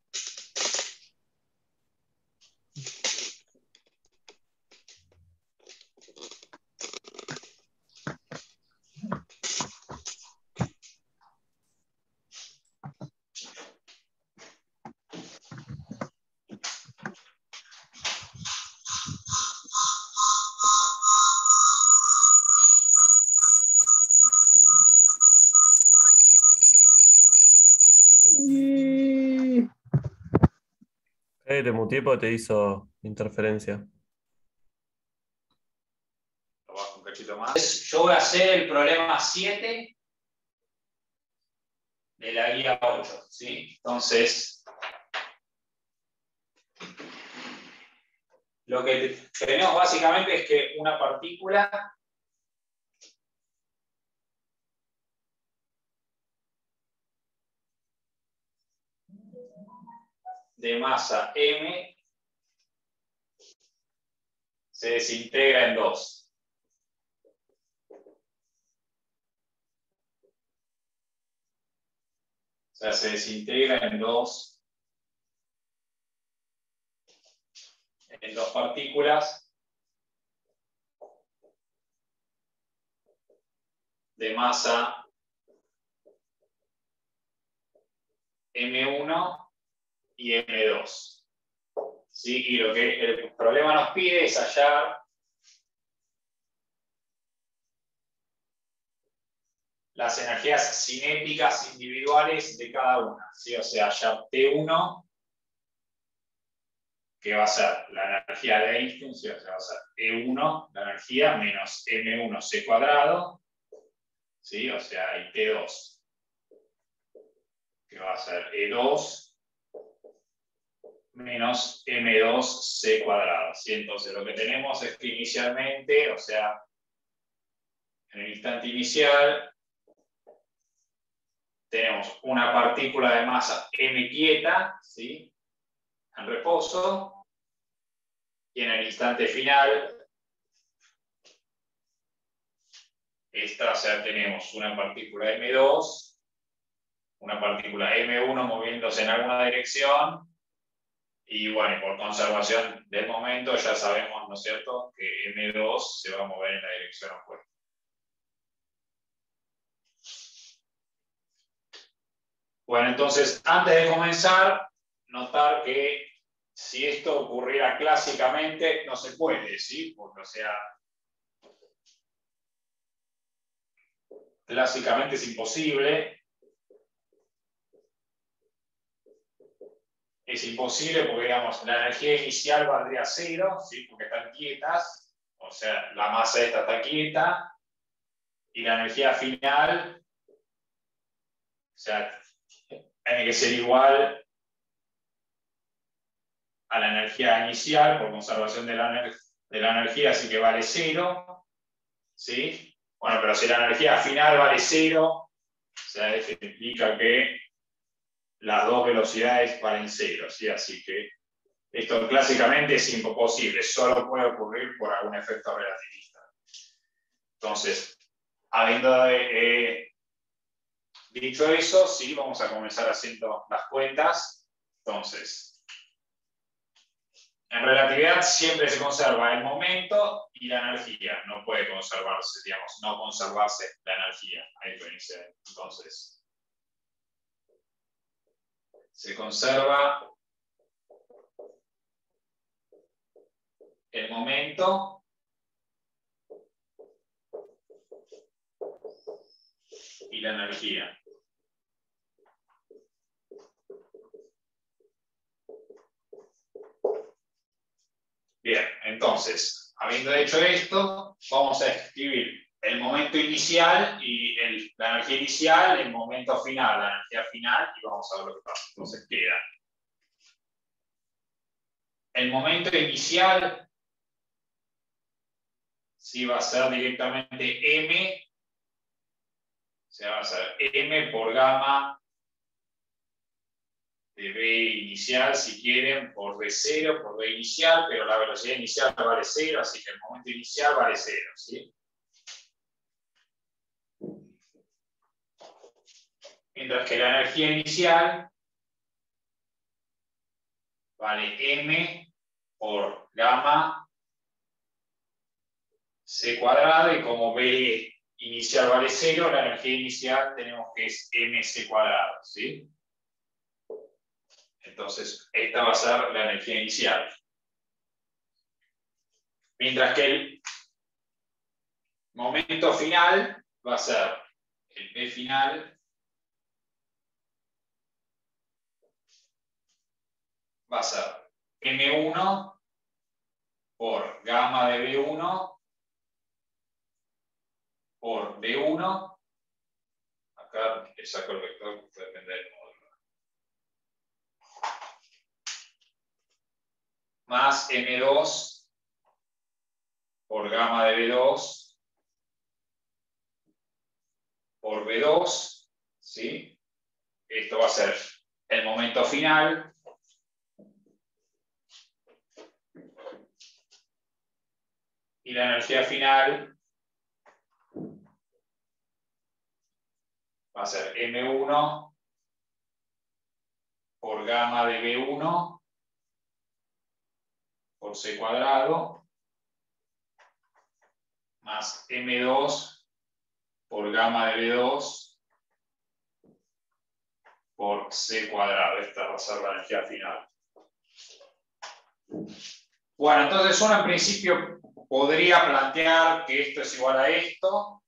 te hizo interferencia. Yo voy a hacer el problema 7 de la guía 8. ¿sí? Entonces, lo que tenemos básicamente es que una partícula de masa m se desintegra en dos. O sea, se desintegra en dos, en dos partículas. De masa M1 y M2. ¿Sí? Y lo que el problema nos pide es hallar las energías cinéticas individuales de cada una. ¿sí? O sea, hallar T1, que va a ser la energía de Einstein, ¿sí? o sea, va a ser E1, la energía, menos M1C cuadrado, ¿sí? o sea, y T2, que va a ser E2 menos M2C cuadrado. ¿sí? Entonces lo que tenemos es que inicialmente, o sea, en el instante inicial, tenemos una partícula de masa M quieta, ¿sí? en reposo, y en el instante final, esta, o sea, tenemos una partícula M2, una partícula M1 moviéndose en alguna dirección, y bueno, por conservación del momento ya sabemos, ¿no es cierto?, que M2 se va a mover en la dirección opuesta. Bueno, entonces, antes de comenzar, notar que si esto ocurriera clásicamente, no se puede, ¿sí? Porque, o sea, clásicamente es imposible. Es imposible porque, digamos, la energía inicial valdría cero, ¿sí? Porque están quietas, o sea, la masa esta está quieta, y la energía final, tiene que ser igual a la energía inicial por conservación de la, energía, así que vale cero. ¿sí? Bueno, pero si la energía final vale cero, o sea, eso implica que las dos velocidades valen cero. ¿sí? Así que esto clásicamente es imposible, solo puede ocurrir por algún efecto relativista. Entonces, habiendo eh, Dicho eso, sí, vamos a comenzar haciendo las cuentas. Entonces, en relatividad siempre se conserva el momento y la energía. No puede conservarse, digamos, no conservarse la energía. Lo dice. Entonces, se conserva el momento y la energía. Bien, entonces, habiendo hecho esto, vamos a escribir el momento inicial y la energía inicial, el momento final, la energía final, y vamos a ver lo que pasa. Entonces queda. El momento inicial sí va a ser directamente M, o sea, va a ser M por gamma de B inicial, si quieren, por B0, por B inicial, pero la velocidad inicial vale 0, así que el momento inicial vale 0, ¿sí? Mientras que la energía inicial vale m por gamma c cuadrado y como b inicial vale 0, la energía inicial tenemos que es mc cuadrado, ¿sí? Entonces, esta va a ser la energía inicial. Mientras que el momento final va a ser el P final va a ser M1 por gamma de B1 por B1. Acá le saco el vector que depende del más M2 por gamma de B2 por B2, ¿sí? Esto va a ser el momento final. Y la energía final va a ser M1 por gamma de B1 por c cuadrado más m2 por gamma de b2 por c cuadrado. Esta va a ser la energía final. Bueno, entonces uno en principio podría plantear que esto es igual a esto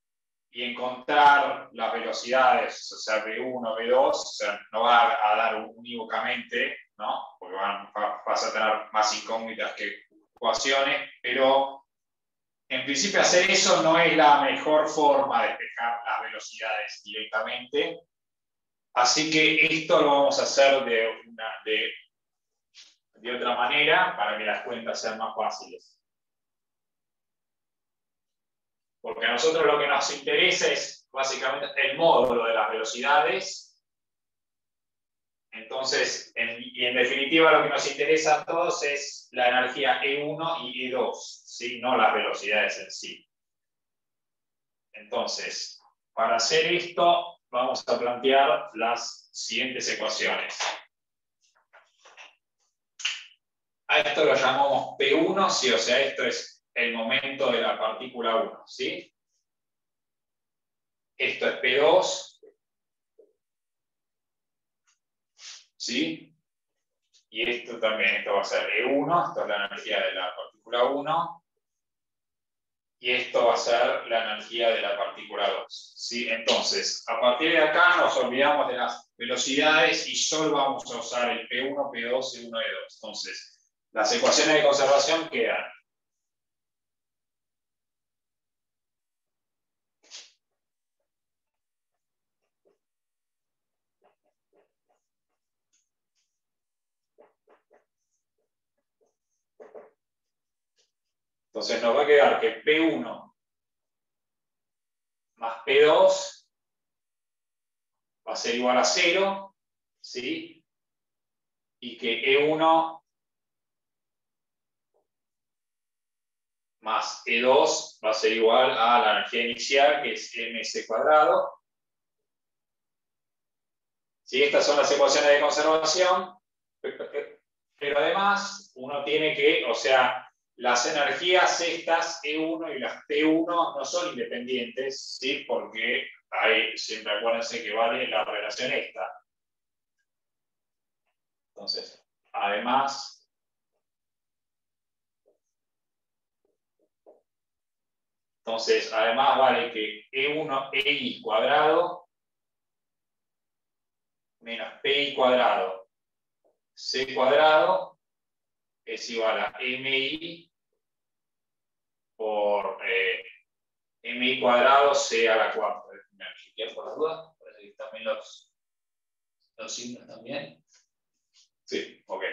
y encontrar las velocidades, o sea, B1, B2, o sea, no va a dar unívocamente ¿no? Porque vas a tener más incógnitas que ecuaciones, pero en principio hacer eso no es la mejor forma de despejar las velocidades directamente. Así que esto lo vamos a hacer de de otra manera para que las cuentas sean más fáciles. Porque a nosotros lo que nos interesa es básicamente el módulo de las velocidades. Entonces, y en definitiva lo que nos interesa a todos es la energía E1 y E2, ¿sí? no las velocidades en sí. Entonces, para hacer esto, vamos a plantear las siguientes ecuaciones. A esto lo llamamos P1, sí, o sea, esto es el momento de la partícula 1, ¿sí? Esto es P2, ¿sí? Y esto también, esto va a ser E1, esto es la energía de la partícula 1, y esto va a ser la energía de la partícula 2. ¿sí? Entonces, a partir de acá nos olvidamos de las velocidades y solo vamos a usar el P1, P2, C1 y 2. Entonces, las ecuaciones de conservación quedan. Entonces nos va a quedar que P1 más P2 va a ser igual a 0, ¿sí? Y que E1 más E2 va a ser igual a la energía inicial, que es ms cuadrado. Si Estas son las ecuaciones de conservación, pero además uno tiene que, o sea, las energías estas, E1 y las T1, no son independientes, ¿sí? porque ahí siempre acuérdense que vale la relación esta. Entonces, además, Entonces, además vale que E1, EI cuadrado menos PI cuadrado C cuadrado es igual a MI por eh, MI cuadrado C a la cuarta. ¿Quieres por la duda? Por también los, los signos también. Sí, ok.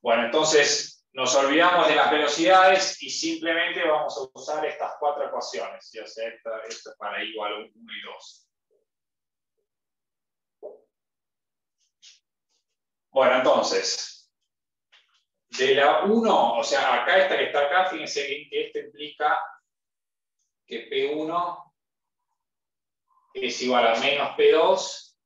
Bueno, entonces nos olvidamos de las velocidades y simplemente vamos a usar estas cuatro ecuaciones. Ya sea, esto, es para igual a 1 y 2. Bueno, entonces, de la 1, o sea, acá esta que está acá, fíjense que esto implica que P1 es igual a menos P2,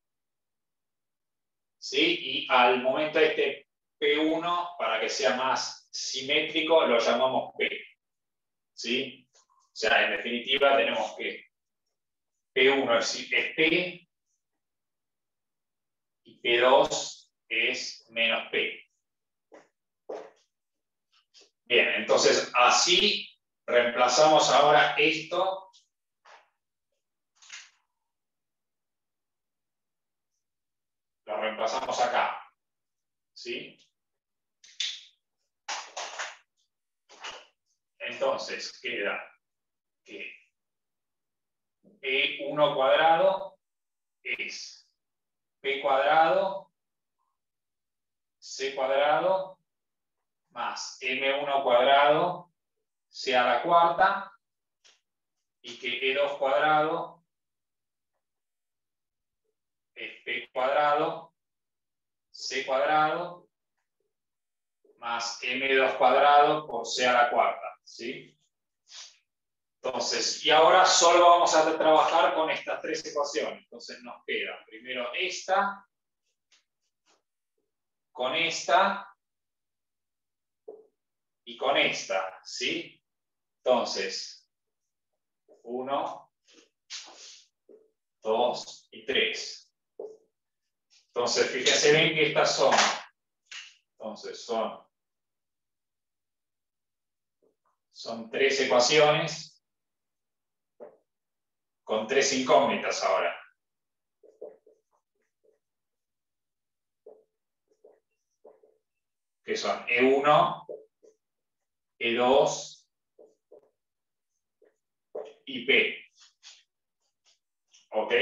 ¿sí? Y al momento este P1, para que sea más simétrico, lo llamamos P. ¿Sí? O sea, en definitiva tenemos que P1 es, P y P2 es menos P. Bien, entonces así reemplazamos ahora esto lo reemplazamos acá. ¿Sí? Entonces queda que E1 cuadrado es P cuadrado C cuadrado más M1 cuadrado C a la cuarta y que E2 cuadrado es P cuadrado C cuadrado más M2 cuadrado por C a la cuarta. ¿sí? Entonces, y ahora solo vamos a trabajar con estas tres ecuaciones. Entonces nos queda primero esta, con esta y con esta, ¿sí? Entonces, uno, dos y tres. Entonces, fíjense bien que estas son, entonces son Son tres ecuaciones con tres incógnitas ahora. Que son E1, E2 y P. ¿Ok?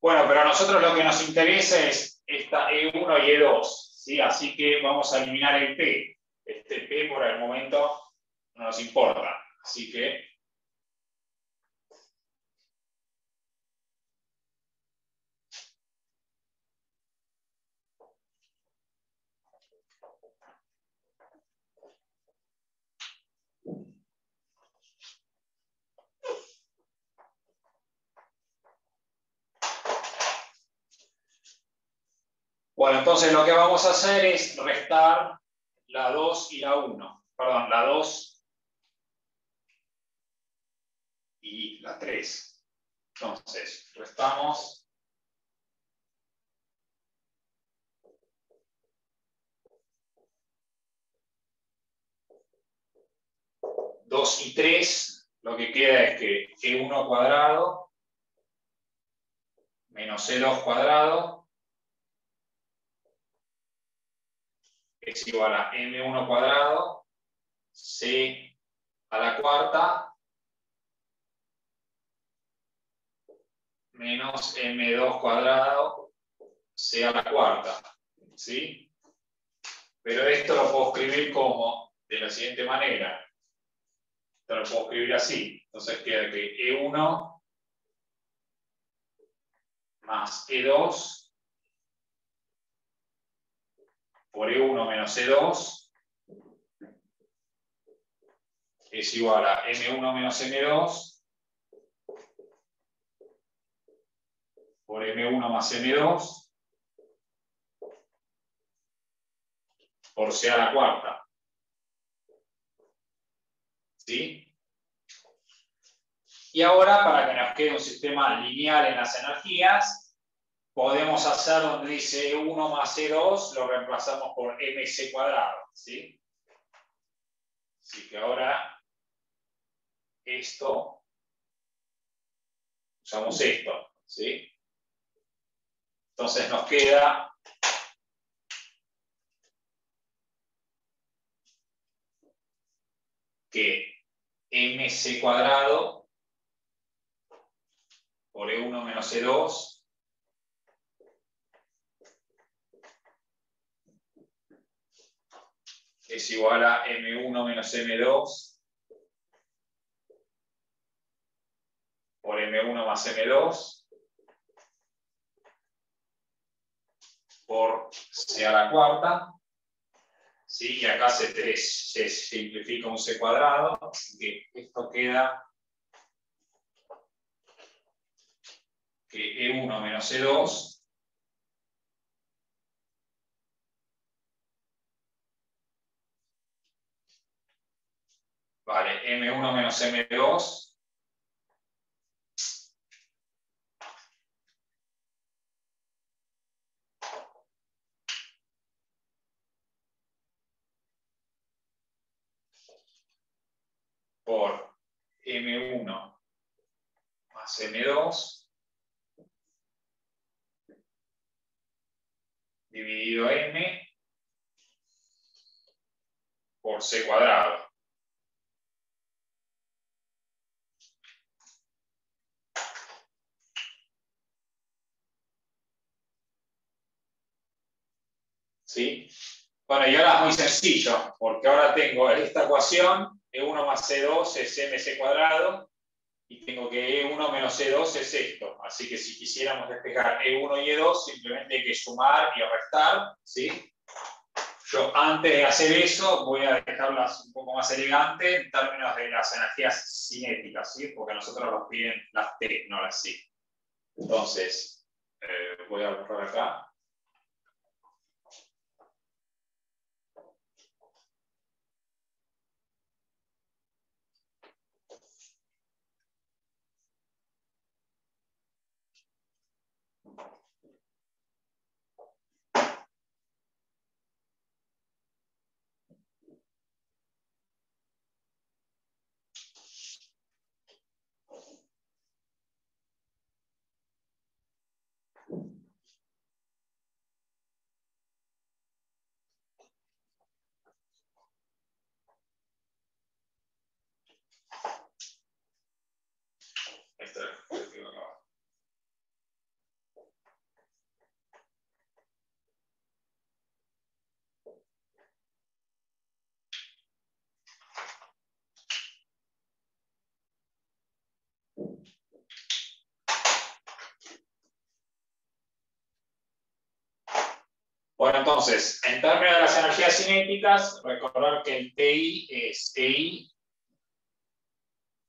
Bueno, pero a nosotros lo que nos interesa es esta E1 y E2, ¿sí? Así que vamos a eliminar el P. Este P por el momento no nos importa. Así que Bueno, entonces lo que vamos a hacer es restar la 2 y la 1. Perdón, la 2 y la 3. Entonces, restamos. Dos y 3, lo que queda es que E1 cuadrado menos E2 cuadrado es igual a m1 cuadrado, c a la cuarta, menos m2 cuadrado, c a la cuarta. ¿Sí? Pero esto lo puedo escribir como, de la siguiente manera. Esto lo puedo escribir así. Entonces queda que E1 más E2 por E1 menos E2 es igual a M1 menos M2 por M1 más M2 por C a la cuarta. Y ahora, para que nos quede un sistema lineal en las energías, podemos hacer donde dice 1 más C2, lo reemplazamos por mc cuadrado. ¿sí? Así que ahora esto, usamos esto. ¿sí? Entonces nos queda que mc cuadrado por E1 menos E2 es igual a M1 menos M2 por M1 más M2 por C a la cuarta. ¿Sí? Y acá se, se simplifica un C cuadrado, que esto queda que E1 menos E2 Vale, M1 menos M2. Por M1 más M2 dividido M por C cuadrado. ¿sí? Bueno, y ahora es muy sencillo, porque ahora tengo esta ecuación, E1 más C2 es mc cuadrado, y tengo que E1 menos E2 es esto. Así que si quisiéramos despejar E1 y E2, simplemente hay que sumar y restar, ¿sí? Yo antes de hacer eso voy a dejarlas un poco más elegantes en términos de las energías cinéticas, ¿sí? porque a nosotros nos piden las T, no las C. Entonces, eh, voy a borrar acá. Bueno, entonces, en términos de las energías cinéticas, recordar que el TI es EI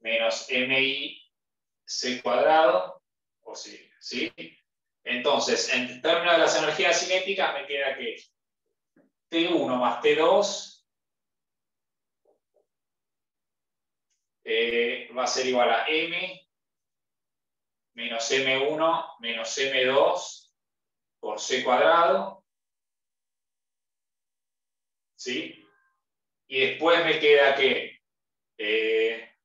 menos MI C cuadrado, o sí, ¿sí? Entonces, en términos de las energías cinéticas, me queda que T1 más T2 eh, va a ser igual a M menos M1 menos M2 por C cuadrado. ¿Sí? Y después me queda que eh,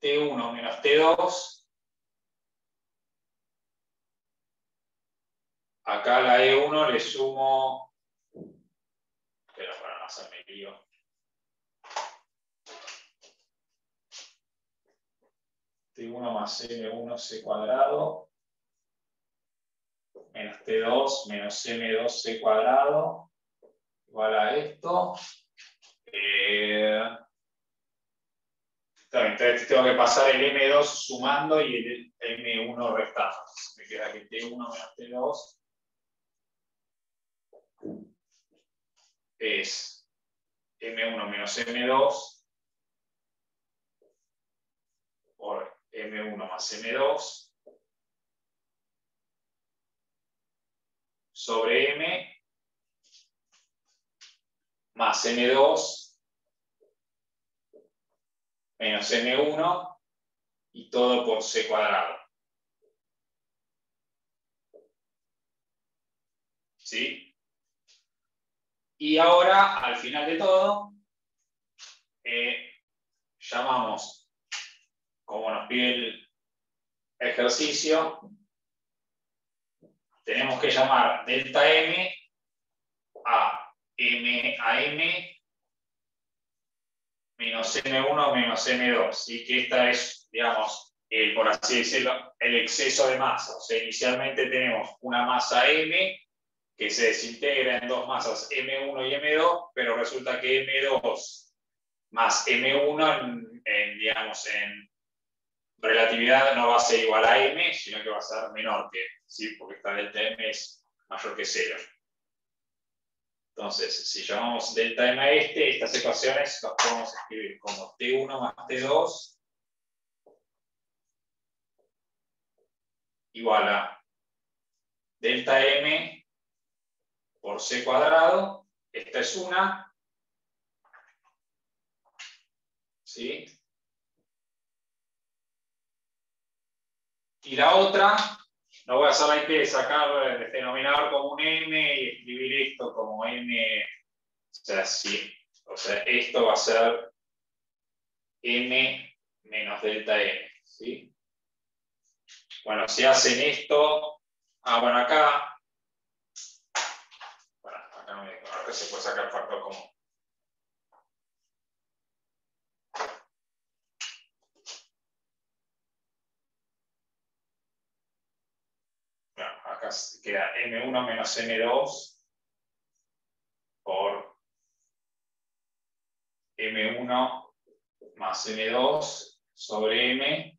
T1 menos T2 Acá la E1 le sumo, pero para no hacerme lío. T1 más M1 C cuadrado menos T2 menos M2 C cuadrado igual a esto. Eh, entonces tengo que pasar el M2 sumando y el M1 restando. Me queda que T1 menos T2 es M1 menos M2 por M1 más M2 sobre M más M2 menos M1 y todo por C cuadrado. ¿Sí? Y ahora, al final de todo, eh, llamamos, como nos pide el ejercicio, tenemos que llamar delta M a M a M menos M1 menos M2. Y que esta es, digamos, por así decirlo, el exceso de masa. O sea, inicialmente tenemos una masa M que se desintegra en dos masas M1 y M2, pero resulta que M2 más M1, en, digamos, en relatividad no va a ser igual a M, sino que va a ser menor que, ¿sí? porque esta delta M es mayor que cero. Entonces, si llamamos delta M a este, estas ecuaciones las podemos escribir como T1 más T2 igual a delta M por c cuadrado. Esta es una. ¿Sí? Y la otra, no voy a hacer la de sacar el denominador como un m y escribir esto como m. O sea, sí. O sea, esto va a ser m menos delta m. ¿sí? Bueno, si hacen esto, ah, bueno, acá que se puede sacar factor común. Bueno, acá queda M1 menos M2 por M1 más M2 sobre M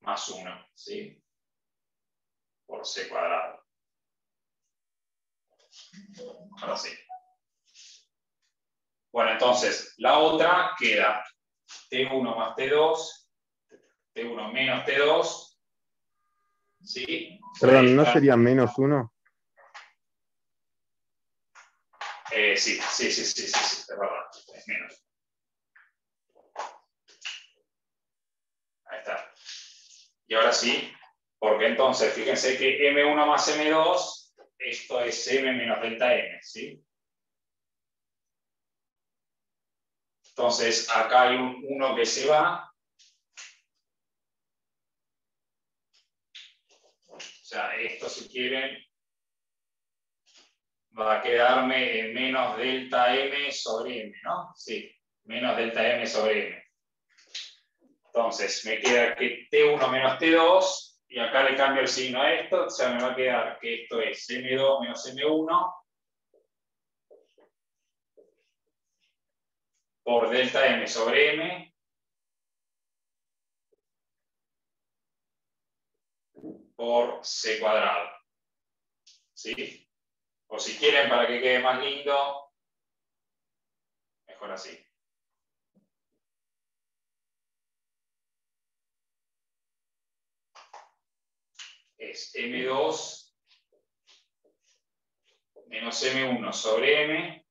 más 1, ¿sí? Por C cuadrado. Ahora. Bueno, entonces, la otra queda T1 más T2, T1 menos T2. ¿Sí? Perdón, ¿no sería menos 1? Eh, sí, sí, sí, sí, sí, sí, verdad, es menos. Ahí está. Y ahora sí, porque entonces, fíjense que M1 más M2 esto es m menos delta m, ¿sí? Entonces, acá hay un 1 que se va. Sea, esto si quieren va a quedarme en menos delta m sobre m, ¿no? Sí, menos delta m sobre m. Entonces, me queda que T1 menos T2 y acá le cambio el signo a esto, o sea, me va a quedar que esto es M2 menos M1 por delta M sobre M por C cuadrado. ¿Sí? O si quieren, para que quede más lindo, mejor así. Es M2 menos M1 sobre M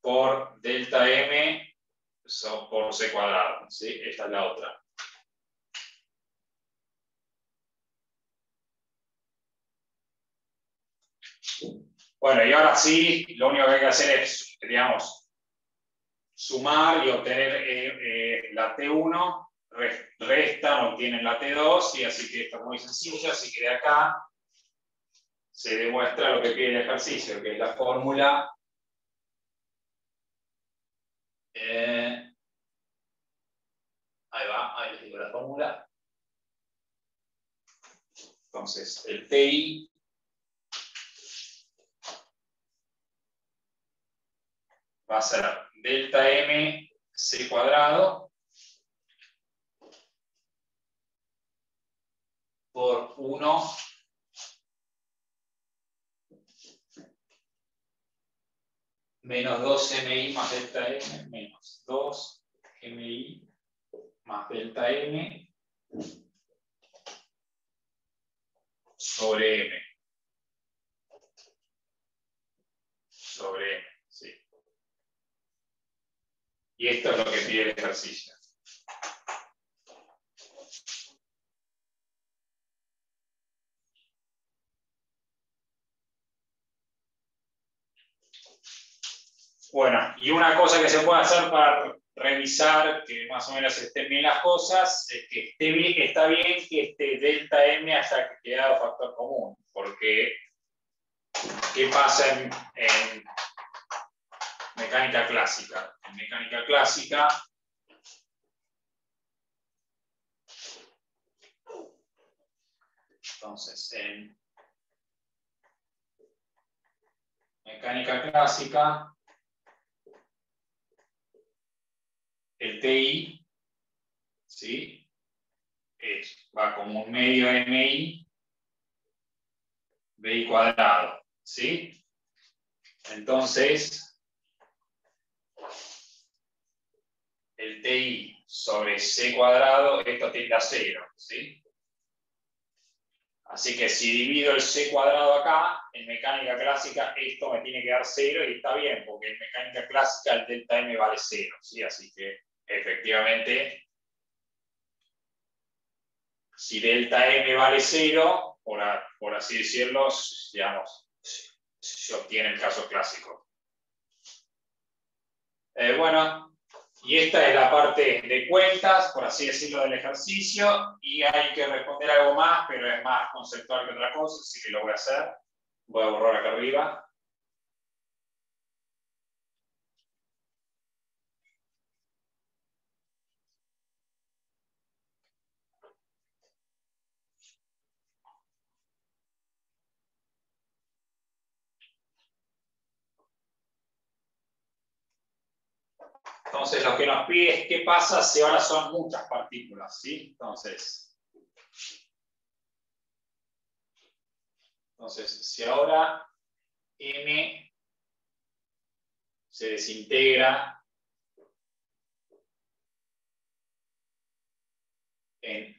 por delta M por C cuadrado. ¿sí? Esta es la otra. Bueno, y ahora sí, lo único que hay que hacer es, digamos, sumar y obtener eh, eh, la T1, restan, obtienen la T2, y así que esto es muy sencillo, así que de acá se demuestra lo que pide el ejercicio, que es la fórmula eh, ahí va, ahí les digo la fórmula. Entonces, el TI va a ser delta M C cuadrado por 1 menos 2mi más delta m menos 2mi más delta m sobre m. Sobre. Y esto es lo que pide el ejercicio. Bueno, y una cosa que se puede hacer para revisar que más o menos estén bien las cosas, es que esté bien, está bien que este delta M haya quedado factor común, porque ¿qué pasa en mecánica clásica. En mecánica clásica, entonces, en mecánica clásica, el TI, ¿sí? Es, va como un medio MI, BI cuadrado, ¿sí? Entonces, el TI sobre C cuadrado, esto tiende a cero, ¿sí? Así que si divido el C cuadrado acá, en mecánica clásica esto me tiene que dar cero y está bien, porque en mecánica clásica el delta M vale cero, ¿sí? Así que efectivamente, si delta M vale cero, por, por así decirlo, digamos, se obtiene el caso clásico. Eh, bueno, y esta es la parte de cuentas, por así decirlo, del ejercicio. Y hay que responder algo más, pero es más conceptual que otra cosa, así que lo voy a hacer. Voy a borrar acá arriba. Entonces, lo que nos pide es qué pasa si ahora son muchas partículas, ¿sí? Entonces, entonces si ahora M se desintegra en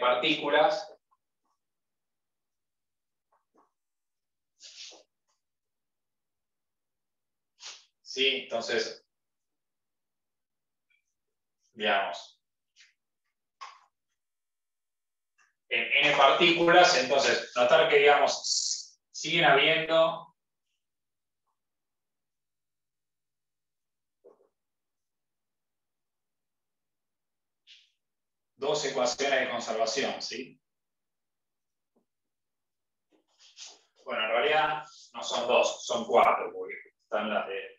partículas, ¿Sí? Entonces, digamos, en partículas, entonces, notar que, digamos, siguen habiendo dos ecuaciones de conservación, ¿sí? Bueno, en realidad no son dos, son cuatro, porque están las de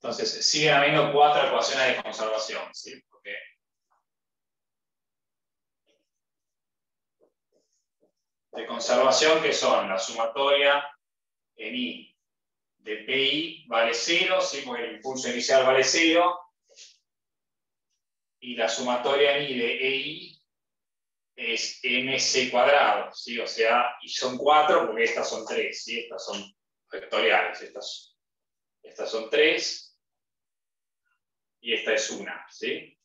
entonces, siguen habiendo cuatro ecuaciones de conservación, ¿sí? de conservación que son la sumatoria en I de PI vale cero, ¿sí? porque el impulso inicial vale cero. y la sumatoria mi de EI es mc cuadrado, ¿sí? O sea, y son cuatro porque estas son tres, ¿sí? Estas son vectoriales, estas, estas son tres y esta es una, ¿sí?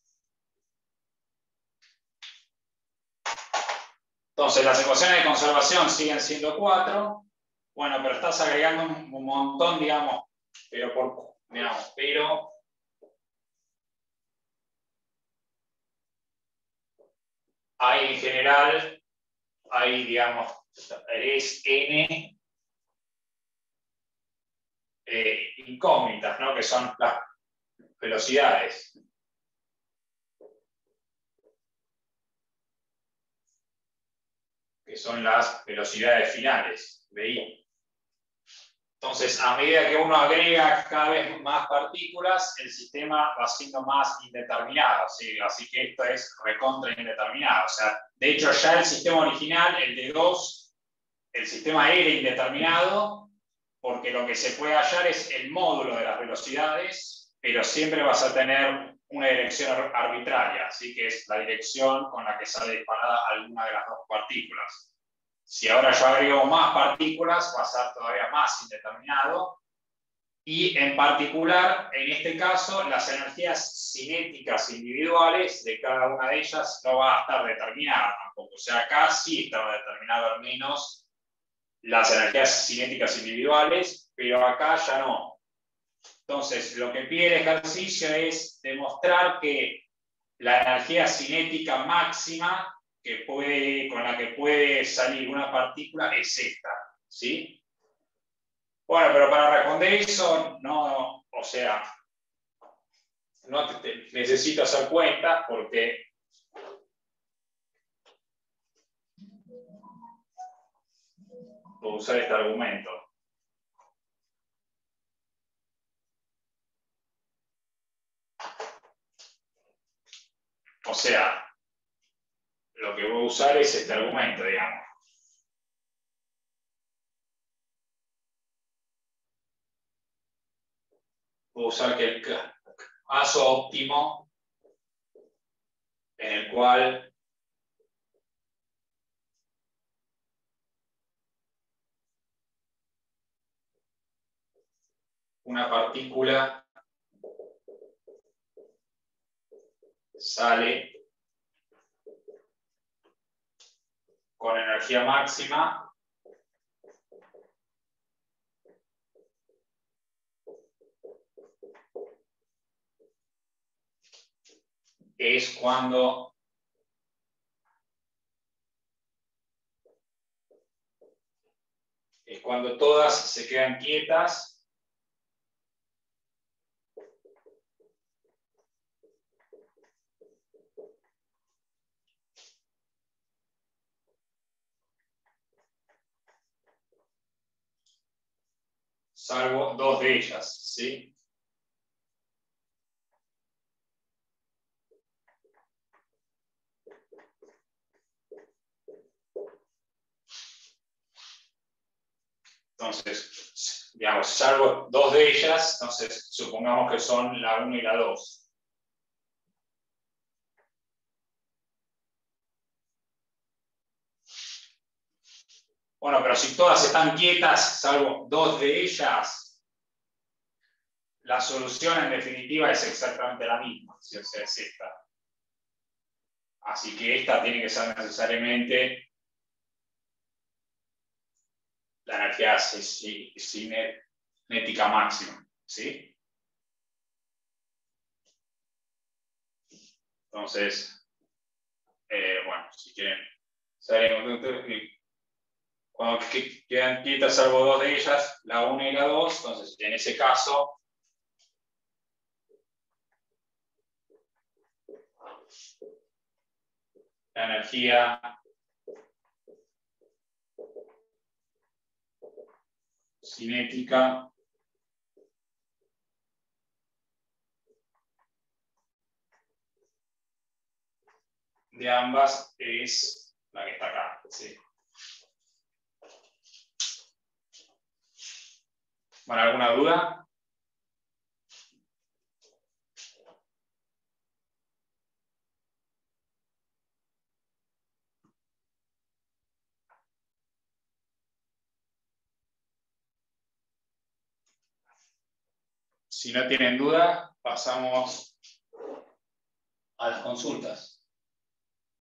Entonces, las ecuaciones de conservación siguen siendo cuatro, bueno, pero estás agregando un, montón, digamos, pero por, digamos, pero hay en general, hay, digamos, es n eh, incógnitas, ¿no? que son las velocidades. que son las velocidades finales, VI. Entonces, a medida que uno agrega cada vez más partículas, el sistema va siendo más indeterminado. ¿sí? Así que esto es recontra indeterminado. O sea, de hecho, ya el sistema original, el de 2, el sistema era indeterminado, porque lo que se puede hallar es el módulo de las velocidades, pero siempre vas a tener una dirección arbitraria, así que es la dirección con la que sale disparada alguna de las dos partículas. Si ahora yo agrego más partículas, va a ser todavía más indeterminado. Y en particular, en este caso, las energías cinéticas individuales de cada una de ellas no va a estar determinada tampoco. O sea, acá sí estaba determinado al menos las energías cinéticas individuales, pero acá ya no. Entonces, lo que pide el ejercicio es demostrar que la energía cinética máxima que puede, con la que puede salir una partícula es esta, ¿sí? Bueno, pero para responder eso, no, o sea, no necesito hacer cuenta porque puedo usar este argumento. O sea, lo que voy a usar es este argumento, digamos. Voy usar que el caso óptimo en el cual una partícula sale con energía máxima. Es cuando es cuando todas se quedan quietas salvo dos de ellas, ¿sí? Entonces, digamos, salvo dos de ellas, entonces supongamos que son la 1 y la 2. Bueno, pero si todas están quietas, salvo dos de ellas, la solución en definitiva es exactamente la misma, si o sea, es esta. Así que esta tiene que ser necesariamente la energía cinética máxima. ¿sí? Entonces, eh, bueno, si quieren, cuando quedan quietas salvo dos de ellas, la 1 y la 2, entonces en ese caso la energía cinética de ambas es la que está acá. ¿sí? ¿Para alguna duda? Si no tienen duda, pasamos a las consultas.